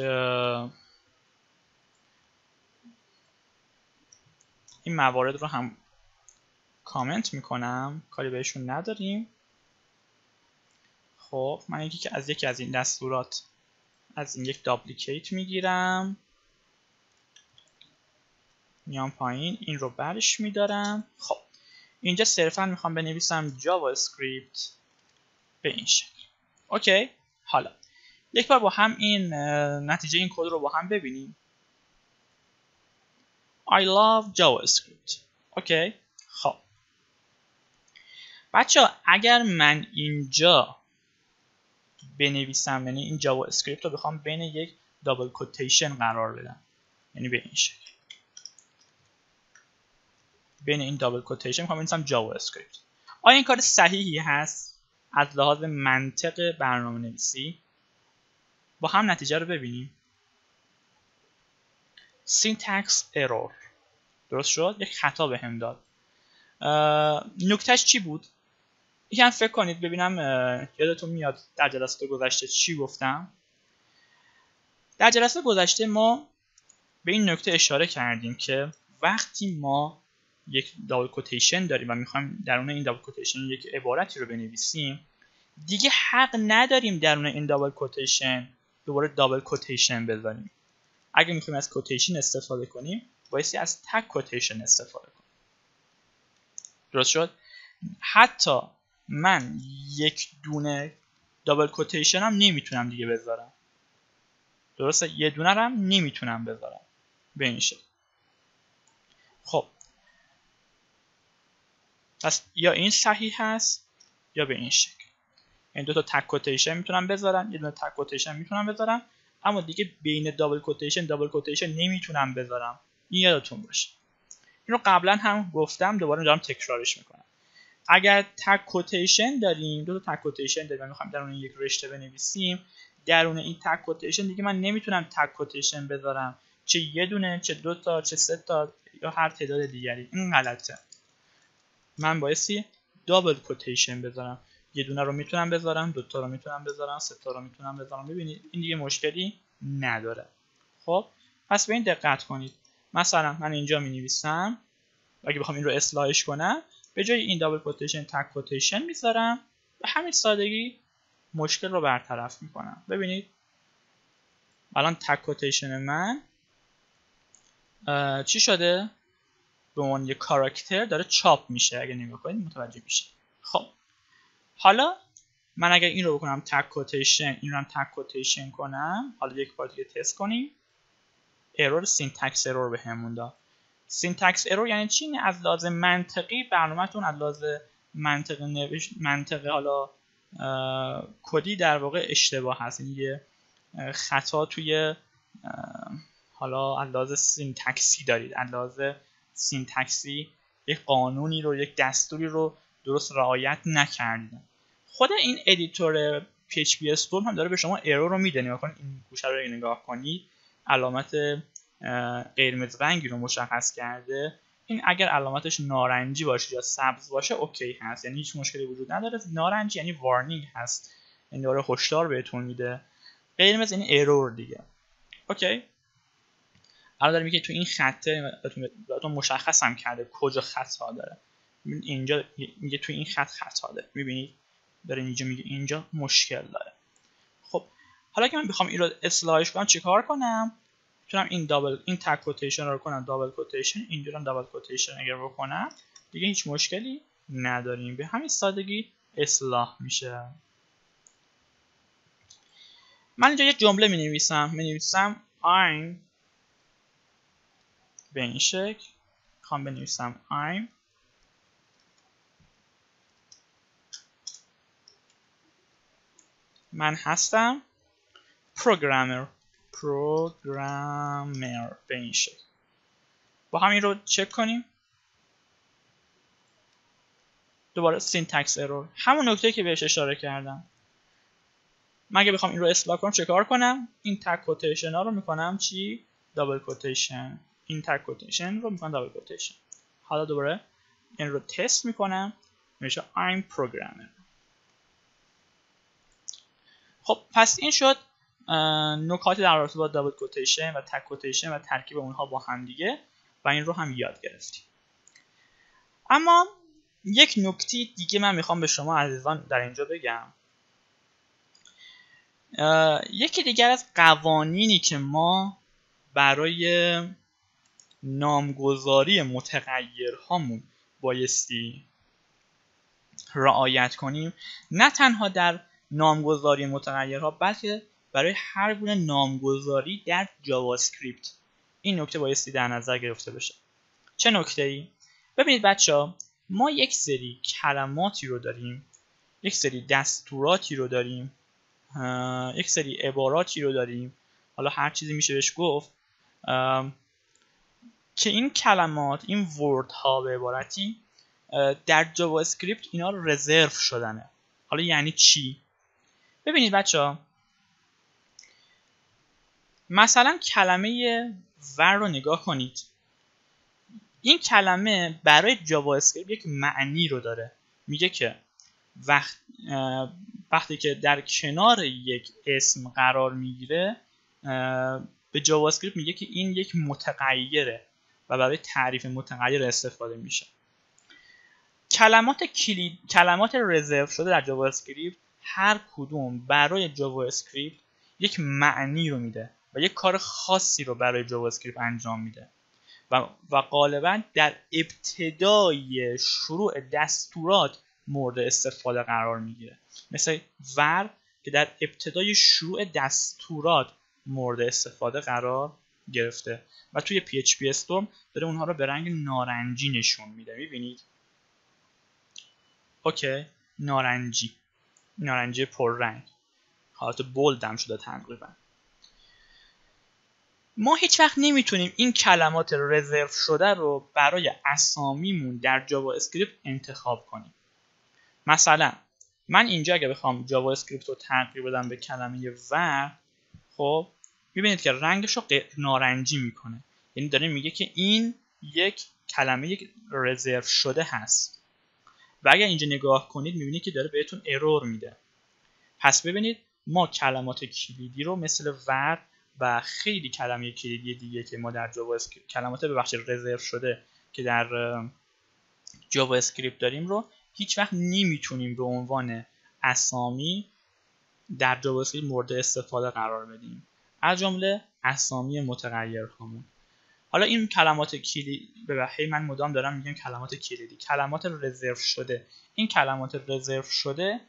این موارد رو هم کامنت می‌کنم. کاری بهشون نداریم. خب من یکی که از یکی از این دستورات از این یک duplicate می‌گیرم. میام پایین این رو برش میدارم. خب اینجا صرفا می‌خوام بنویسم JavaScript به این شکل. okay حالا. یک بار با هم این نتیجه این کد رو با هم ببینیم. I love JavaScript. okay خب. بچه‌ها اگر من اینجا بنویسم یعنی این JavaScript رو بخوام بین یک double quotation قرار بدم. یعنی به این شکل. بین این double quotation می‌خوام بنویسم JavaScript آیا این کار صحیحی هست؟ از لحاظ منطق برنامه نویسی با هم نتیجه رو ببینیم. syntax error درست شد؟ یک خطا بهم داد نکتهش چی بود؟ یکم فکر کنید ببینم یادتون میاد در جلسات گذشته چی گفتم؟ در جلسات گذشته ما به این نکته اشاره کردیم که وقتی ما یک دابل کوتیشن داریم و می‌خوایم درون این دابل کوتیشن یک عبارتی رو بنویسیم دیگه حق نداریم درون این دابل کوتیشن دوباره دابل کوتیشن بذاریم. اگه می‌خوایم از کوتیشن استفاده کنیم بایستی از تک کوتیشن استفاده کنیم. درست شد؟ حتی من یک دونه دابل کوتیشن هم نمی‌تونم دیگه بذارم. درسته؟ یه دونه هم نمی‌تونم بذارم. به این شکل خب. پس یا این صحیح هست یا به این شکل. این دو تا تک کوتیشن می‌تونم بذارم یه دونه تک کوتیشن می‌تونم بذارم. اما دیگه بین دابل کوتیشن دابل کوتیشن نمی‌تونم بذارم. این یادتون باشه. این رو قبلا هم گفتم دوباره دارم تکرارش می‌کنم. اگر تک کوتیشن داریم دو تا تک کوتیشن داریم می‌خوام درون یک رشته بنویسیم درون این تک کوتیشن دیگه من نمی‌تونم تک کوتیشن بذارم. چه یه دونه چه دو تا چه سه تا یا هر تعداد دیگری. این غلطه. من بایستی دابل کوتیشن بذارم. یه دونه رو می‌تونم بذارم دو تا رو می‌تونم بذارم سه رو می‌تونم بذارم. ببینید این دیگه مشکلی نداره. خب پس به این دقت کنید. مثلا من اینجا می نویسم اگه بخوام این رو اصلاحش کنم به جای این دابل کوتیشن تک کوتیشن می‌ذارم به همین سادگی مشکل رو برطرف می‌کنم. ببینید الان تک quotation من چی شده؟ به عنوان یک کاراکتر داره چاپ میشه اگه نگاه کنید متوجه میشه خب حالا من اگر این رو بکنم تک quotation این رو هم تک quotation کنم حالا یک بار دیگه تست کنیم. error syntax error بهمون داد. syntax error یعنی چی؟ از لحاظ منطقی برنامهتون از لحاظ منطق نوشت منطق حالا کدی در واقع اشتباه هست. این یه خطا توی حالا انداز سینتکسی دارید. اندازه سینتکسی یک قانونی رو یک دستوری رو درست رعایت نکردید خود این ادیتور PHP استورم هم داره به شما ارور رو میده. نگاه کنید این گوشه رو نگاه کنید علامت قرمز رنگی رو مشخص کرده. این اگر علامتش نارنجی باشه یا سبز باشه okay هست. یعنی هیچ مشکلی وجود نداره. نارنجی یعنی warning هست. یعنی داره هشدار بهتون میده. قرمز یعنی error دیگه. okay الان داره میگه تو این خطه بهتون مشخص هم کرده کجا خطا داره. اینجا میگه تو این خط خطا داره می‌بینید داره اینجا میگه اینجا مشکل داره. خب حالا که من بخوام این رو کنم چیکار کنم؟ می‌تونم این دابل این تک کوتیشن رو کنم. دابل کوتیشن اینجا هم دابل کوتیشن اگر بکنم دیگه هیچ مشکلی نداریم. به همین سادگی اصلاح میشه. من اینجا یه جمله می نویسم می نویسم I'm به این شکل. می‌خوام بنویسم I'm من هستم programmer programmer به این شکل. با همین رو چک کنیم. دوباره syntax error همون نکته که بهش اشاره کردم. من اگه بخوام این رو اصلاح کنم چه کنم؟ این تک quotation ها رو می‌کنم چی؟ double quotation این تک quotation رو می‌کنم double quotation حالا دوباره این رو تست می‌کنم. میشه I'm programmer. خب پس این شد نکاتی در رابطه با دابل کوتیشن و تک کوتیشن و ترکیب اونها با هم دیگه و این رو هم یاد گرفتیم. اما یک نکته دیگه من می‌خوام به شما عزیزان در اینجا بگم. یکی دیگر از قوانینی که ما برای نامگذاری متغیرهامون بایستی رعایت کنیم نه تنها در نامگذاری متغیرها بلکه برای هر گونه نامگذاری در جاوا اسکریپت این نکته بایستی در نظر گرفته بشه. چه نکته ای ببینید بچه ما یک سری کلماتی رو داریم یک سری دستوراتی رو داریم یک سری عباراتی رو داریم. حالا هر چیزی میشه بهش گفت که این کلمات این word ها به عبارتی در جاوا اسکریپت اینا رو رزرو شدنه. حالا یعنی چی؟ ببینید بچه ها. مثلا کلمه var رو نگاه کنید. این کلمه برای جاوا اسکریپت یک معنی رو داره. میگه که وقت وقتی که در کنار یک اسم قرار می‌گیره به جاوا اسکریپت میگه که این یک متغیره و برای تعریف متغیر استفاده میشه. کلمات کلید کلمات رزرو شده در جاوا اسکریپت هر کدوم برای جاوا اسکریپت یک معنی رو میده و یک کار خاصی رو برای جاوا اسکریپت انجام میده. و, و غالبا در ابتدای شروع دستورات مورد استفاده قرار می‌گیره. مثل var که در ابتدای شروع دستورات مورد استفاده قرار گرفته و توی PHP Storm داره اونها رو به رنگ نارنجی نشون میده. می‌بینید؟ okay نارنجی. نارنجی پررنگ. حالت bold م شده تقریبا. ما هیچ وقت نمی‌تونیم این کلمات رزرو شده رو برای اسامیمون در جاوا اسکریپت انتخاب کنیم. مثلا من اینجا اگه بخوام جاوا اسکریپت رو تغییر بدم به کلمه var خب می‌بینید که رنگش رو نارنجی می‌کنه. یعنی داره میگه که این یک کلمه یک رزرو شده هست. و اگر اینجا نگاه کنید می‌بینید که داره بهتون error میده. پس ببینید ما کلمات کلیدی رو مثل var و خیلی کلمه کلیدی دیگه که ما در جاوا کلمات ببخشید رزرو شده که در جاوا اسکریپت داریم رو هیچ وقت نمی‌تونیم به عنوان اسامی در جاوا اسکریپت مورد استفاده قرار بدیم. از جمله اسامی متغیرهامون. حالا این کلمات کلیدی به من مدام دارم میگم کلمات کلیدی. کلمات رزرو شده. این کلمات رزرو شده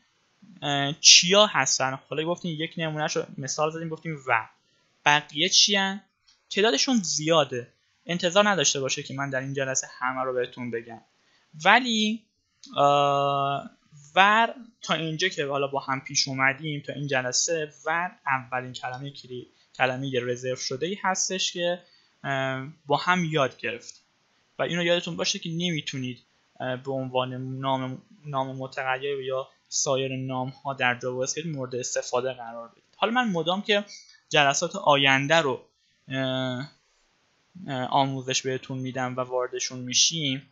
چیا هستن؟ حالا گفتیم یک نمونه شو مثال زدیم گفتیم و. بقیه چیان؟ تعدادشون زیاده. انتظار نداشته باشه که من در این جلسه همه رو بهتون بگم. ولی ور تا اینجا که حالا با هم پیش اومدیم تا این جلسه ور اولین کلمه کلی کلمه رزرو شده ای هستش که با هم یاد گرفت. و اینو یادتون باشه که نمی‌تونید به عنوان نام نام متغیر یا سایر نام ها در جاوا مورد استفاده قرار بدید. حالا من مدام که جلسات آینده رو آموزش بهتون میدم و واردشون میشیم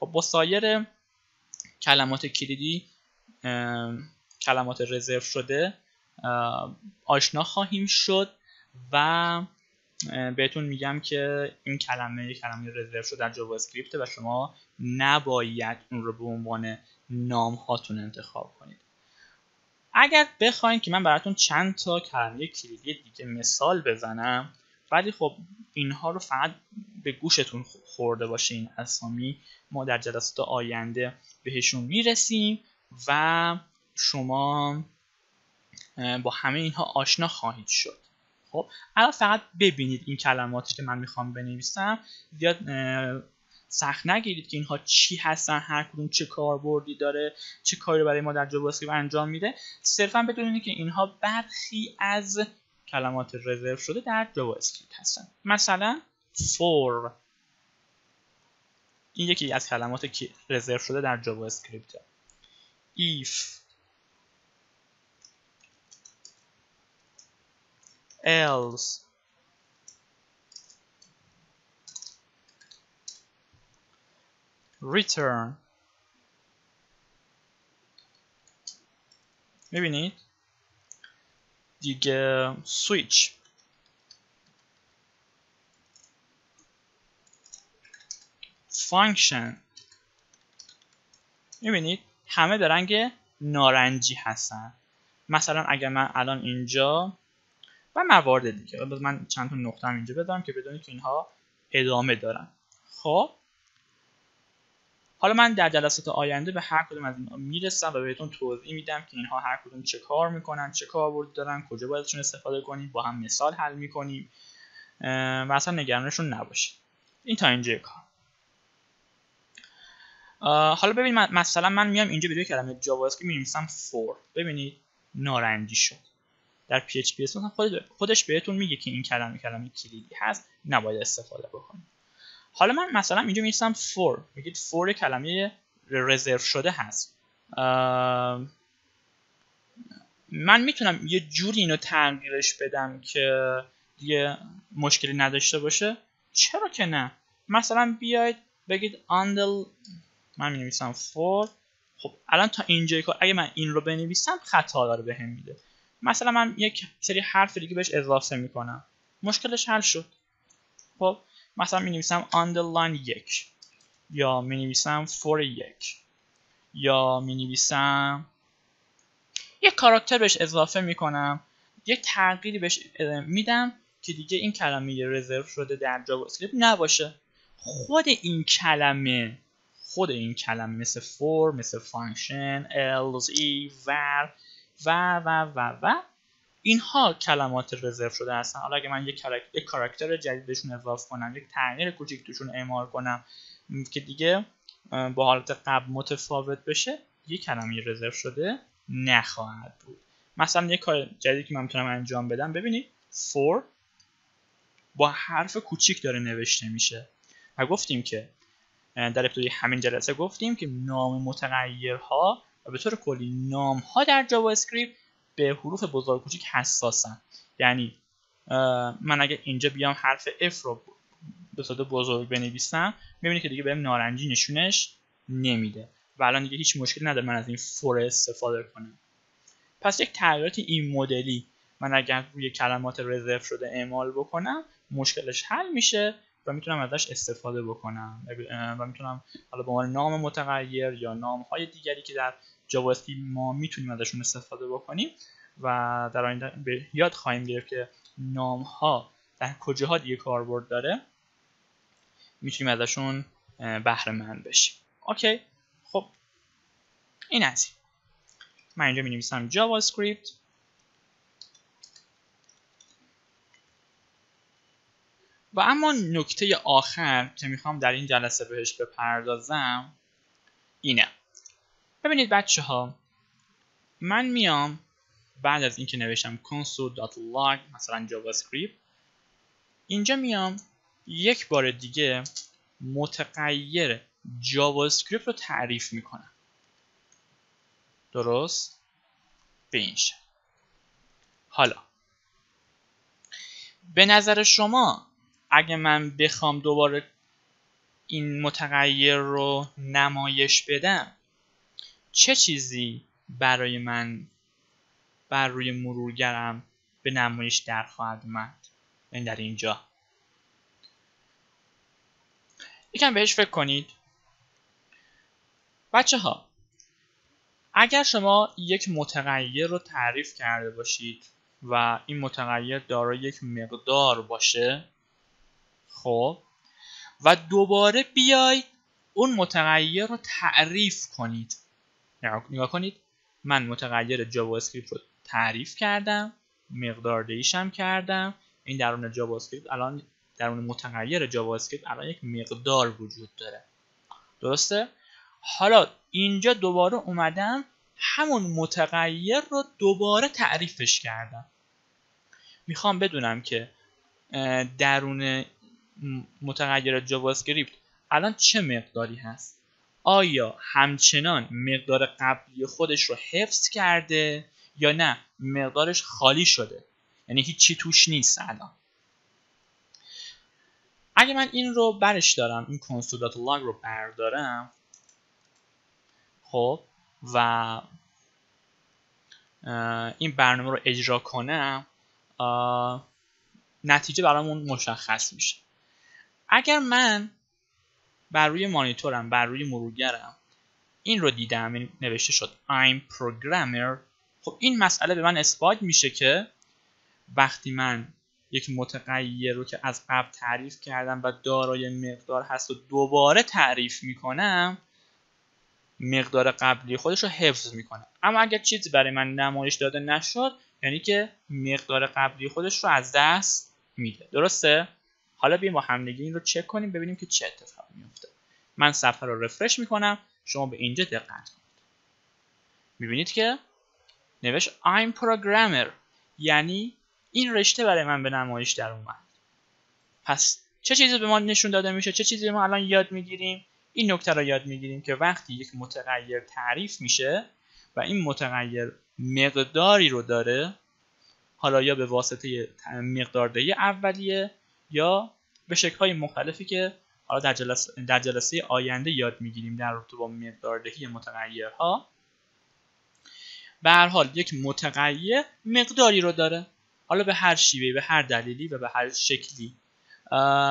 خب با سایر کلمات کلیدی کلمات رزرو شده آشنا خواهیم شد و بهتون میگم که این کلمه یک کلمه رزرو شده در جاوا اسکریپت و شما نباید اون رو به عنوان نام هاتون انتخاب کنید. اگر بخواید که من براتون چند تا کلمه کلیدی دیگه مثال بزنم ولی خب اینها رو فقط به گوشتون خورده باشه این اسامی ما در جلسات آینده بهشون می‌رسیم و شما با همه اینها آشنا خواهید شد. خب الان فقط ببینید این کلماتی که من می‌خوام بنویسم. زیاد سخت نگیرید که اینها چی هستن هر کدوم چه کاربردی داره چه کاری رو برای ما در جاوا انجام میده. صرفا بدونید که اینها برخی از کلمات رزرو شده در جاوا اسکریپت هستن. مثلا for این یکی از کلمات که رزرو شده در جاوا اسکریپت if else? Return. می‌بینید دیگه switch. Function. می‌بینید همه به رنگ نارنجی هستن. مثلا اگر من الان اینجا و موارد دیگه. من چند تا نقطه هم اینجا بدم که بدونید که اینها ادامه دارن. خب؟ حالا من در جلسات آینده به هر کدوم از اینها می‌رسم و بهتون توضیح میدم که اینها هر کدوم چه کار می‌کنن چه کاربردی دارن کجا باید ازشون استفاده کنیم با هم مثال حل می‌کنیم و اصلا نگرانشون نباشید این تا اینجا کار. حالا ببینید مثلا من میام اینجا به کلمه جاوا اسکریپت می‌نویسم for ببینید نارنجی شد. در PHP مثلا خودش بهتون میگه که این کلمه کلمه کلیدی هست نباید استفاده بکنید حالا من مثلا اینجا می‌رسم for میگید for کلمه رزرو شده هست. من می‌تونم یه جوری اینو تغییرش بدم که دیگه مشکلی نداشته باشه. چرا که نه؟ مثلا بیاید بگید اندل من می نویسم for خب الان تا اینجای کار اگه من این رو بنویسم خطا داره بهم میده. مثلا من یک سری حرف دیگه بهش اضافه می‌کنم. مشکلش حل شد. خب مثلا می نویسم underline یک. یا می نویسم for یک. یا می نویسم یک کاراکتر بهش اضافه می‌کنم. یک تغییری بهش میدم که دیگه این کلمه رزرو شده در جاوا اسکریپت نباشه. خود این کلمه خود این کلمه مثل for مثل function else ور و و و و. اینها کلمات رزرو شده هستن. حالا اگه من یک یک کاراکتر جدید بهشون اضافه کنم یک تغییر کوچیک توشون اعمال کنم که دیگه با حالت قبل متفاوت بشه یک کلمه رزرو شده نخواهد بود. مثلا یک کار جدیدی که من می‌تونم انجام بدم ببینید for با حرف کوچیک داره نوشته میشه. و گفتیم که در ابتدای همین جلسه گفتیم که نام متغیرها و به طور کلی نام ها در جاوا اسکریپت به حروف بزرگ کوچیک حساسن. یعنی من اگه اینجا بیام حرف F رو به صورت بزرگ بنویسم می‌بینید که دیگه بهم نارنجی نشونش نمیده و الان دیگه هیچ مشکلی نداره من از این for استفاده کنم. پس یک تغییرات این مدلی من اگر روی کلمات رزرو شده اعمال بکنم مشکلش حل میشه و می‌تونم ازش استفاده بکنم. و می‌تونم حالا به عنوان نام متغیر یا نام های دیگری که در جاوا ما می‌تونیم ازشون استفاده بکنیم و در آینده به یاد خواهیم گرفت که نام ها در کجاها دیگه کاربرد داره می‌تونیم ازشون بهره مند بشیم. اوکی؟ خب این از من اینجا می نویسم جاوا اسکریپت و اما نکته آخر که می‌خوام در این جلسه بهش بپردازم اینه. ببینید بچه ها من میام بعد از اینکه نوشتم console.log مثلا جاوا اسکریپت اینجا میام یک بار دیگه متغیر جاوا اسکریپت رو تعریف می‌کنم. درست؟ به این حالا به نظر شما اگه من بخوام دوباره این متغیر رو نمایش بدم چه چیزی برای من بر روی مرورگرم به نمایش در خواهد اومد؟ این در اینجا. یکم بهش فکر کنید. بچه ها اگر شما یک متغیر رو تعریف کرده باشید و این متغیر دارای یک مقدار باشه خب و دوباره بیاید اون متغیر رو تعریف کنید. نگاه کنید. من متغیر جاوا اسکریپت رو تعریف کردم مقداردهیشم کردم. این درون جاوا اسکریپت الان درون متغیر جاوا اسکریپت الان یک مقدار وجود داره. درسته؟ حالا اینجا دوباره اومدم همون متغیر رو دوباره تعریفش کردم. می‌خوام بدونم که درون متغیر جاوا اسکریپت الان چه مقداری هست؟ آیا همچنان مقدار قبلی خودش رو حفظ کرده یا نه؟ مقدارش خالی شده. یعنی هیچی توش نیست الان. اگه من این رو برش دارم این کنسول لاگ رو بردارم خب و این برنامه رو اجرا کنم نتیجه برامون مشخص میشه. اگر من بر روی مانیتورم بر روی مرورگرم. این رو دیدم یعنی نوشته شد I'm programmer. خب این مسئله به من اثبات میشه که وقتی من یک متغیر رو که از قبل تعریف کردم و دارای مقدار هست و دوباره تعریف می‌کنم مقدار قبلی خودش رو حفظ می‌کنه اما اگر چیزی برای من نمایش داده نشد یعنی که مقدار قبلی خودش رو از دست میده. درسته؟ حالا بیایم با همدیگه این رو چک کنیم ببینیم که چه اتفاقی میفته من صفحه رو رفرش می‌کنم شما به اینجا دقت کنید. می‌بینید که نوشت I'm programmer یعنی این رشته برای من به نمایش در اومد. پس چه چیزی به ما نشون داده میشه؟ چه چیزی ما الان یاد می‌گیریم؟ این نکته رو یاد می‌گیریم که وقتی یک متغیر تعریف میشه و این متغیر مقداری رو داره حالا یا به واسطه مقداردهی اولیه یا به شکل‌های مختلفی که حالا در جلسه, در جلسه آینده یاد می‌گیریم در رابطه با مقداردهی متغیرها به هر حال یک متغیر مقداری رو داره. حالا به هر شیوه به هر دلیلی و به هر شکلی.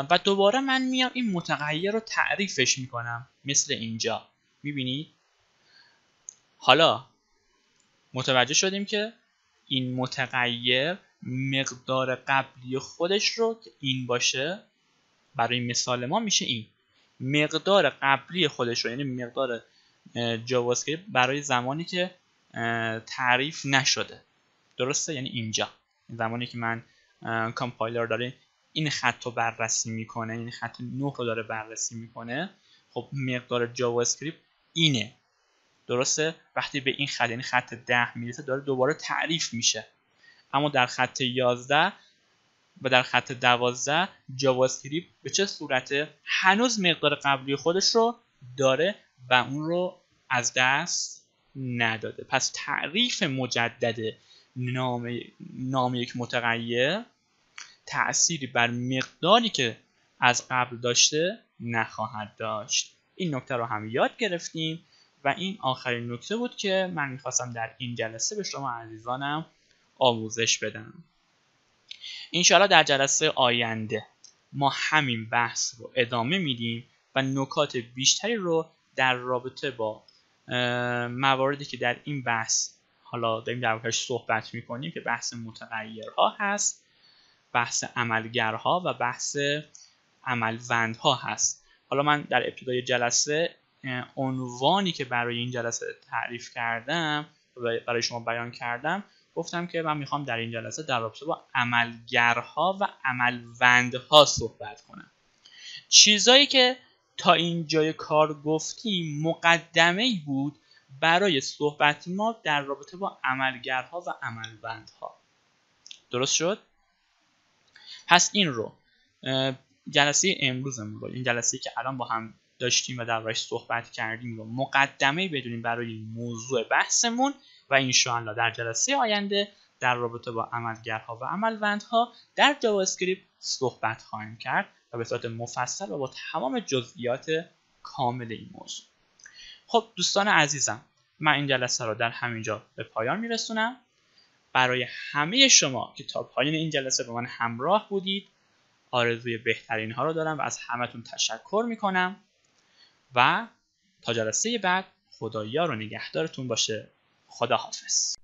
و دوباره من میام این متغیر رو تعریفش می‌کنم مثل اینجا. می‌بینید؟ حالا متوجه شدیم که این متغیر مقدار قبلی خودش رو که این باشه برای مثال ما میشه این. مقدار قبلی خودش رو یعنی مقدار جاوا برای زمانی که تعریف نشده. درسته؟ یعنی اینجا. زمانی که من کامپایلر داره این خط رو بررسی می‌کنه این خط 9 رو داره بررسی می‌کنه خب مقدار جاوا اسکریپت اینه. درسته؟ وقتی به این خط یعنی خط 10 می‌رسه داره دوباره تعریف میشه. اما در خط 11 و در خط 12 جاوا اسکریپت به چه صورته هنوز مقدار قبلی خودش رو داره و اون رو از دست نداده. پس تعریف مجدد نام, نام یک متغیر تأثیری بر مقداری که از قبل داشته نخواهد داشت. این نکته رو هم یاد گرفتیم و این آخرین نکته بود که من می‌خواستم در این جلسه به شما عزیزانم آموزش بدم. انشاءالله در جلسه آینده ما همین بحث رو ادامه میدیم و نکات بیشتری رو در رابطه با مواردی که در این بحث حالا داریم در صحبت می‌کنیم که بحث متغیرها هست بحث عملگرها و بحث عملوندها هست. حالا من در ابتدای جلسه عنوانی که برای این جلسه تعریف کردم و برای شما بیان کردم گفتم که من می‌خوام در این جلسه در رابطه با عملگرها و عملوندها صحبت کنم. چیزایی که تا اینجای کار گفتیم مقدمه بود برای صحبت ما در رابطه با عملگرها و عملوندها. درست شد؟ پس این رو جلسه امروزمون رو این جلسه که الان با هم داشتیم و دربارش صحبت کردیم و مقدمه بدونیم برای موضوع بحثمون. و انشاءالله در جلسه آینده در رابطه با عملگرها و عملوندها در جاوا اسکریپت صحبت خواهیم کرد و به صورت مفصل و با تمام جزئیات کامل این موضوع. خب دوستان عزیزم من این جلسه رو در همینجا به پایان میرسونم. برای همه شما که تا پایان این جلسه با من همراه بودید آرزوی بهترین ها رو دارم و از همتون تشکر می‌کنم. و تا جلسه بعد خدایا رو نگهدارتون باشه. خدا حافظ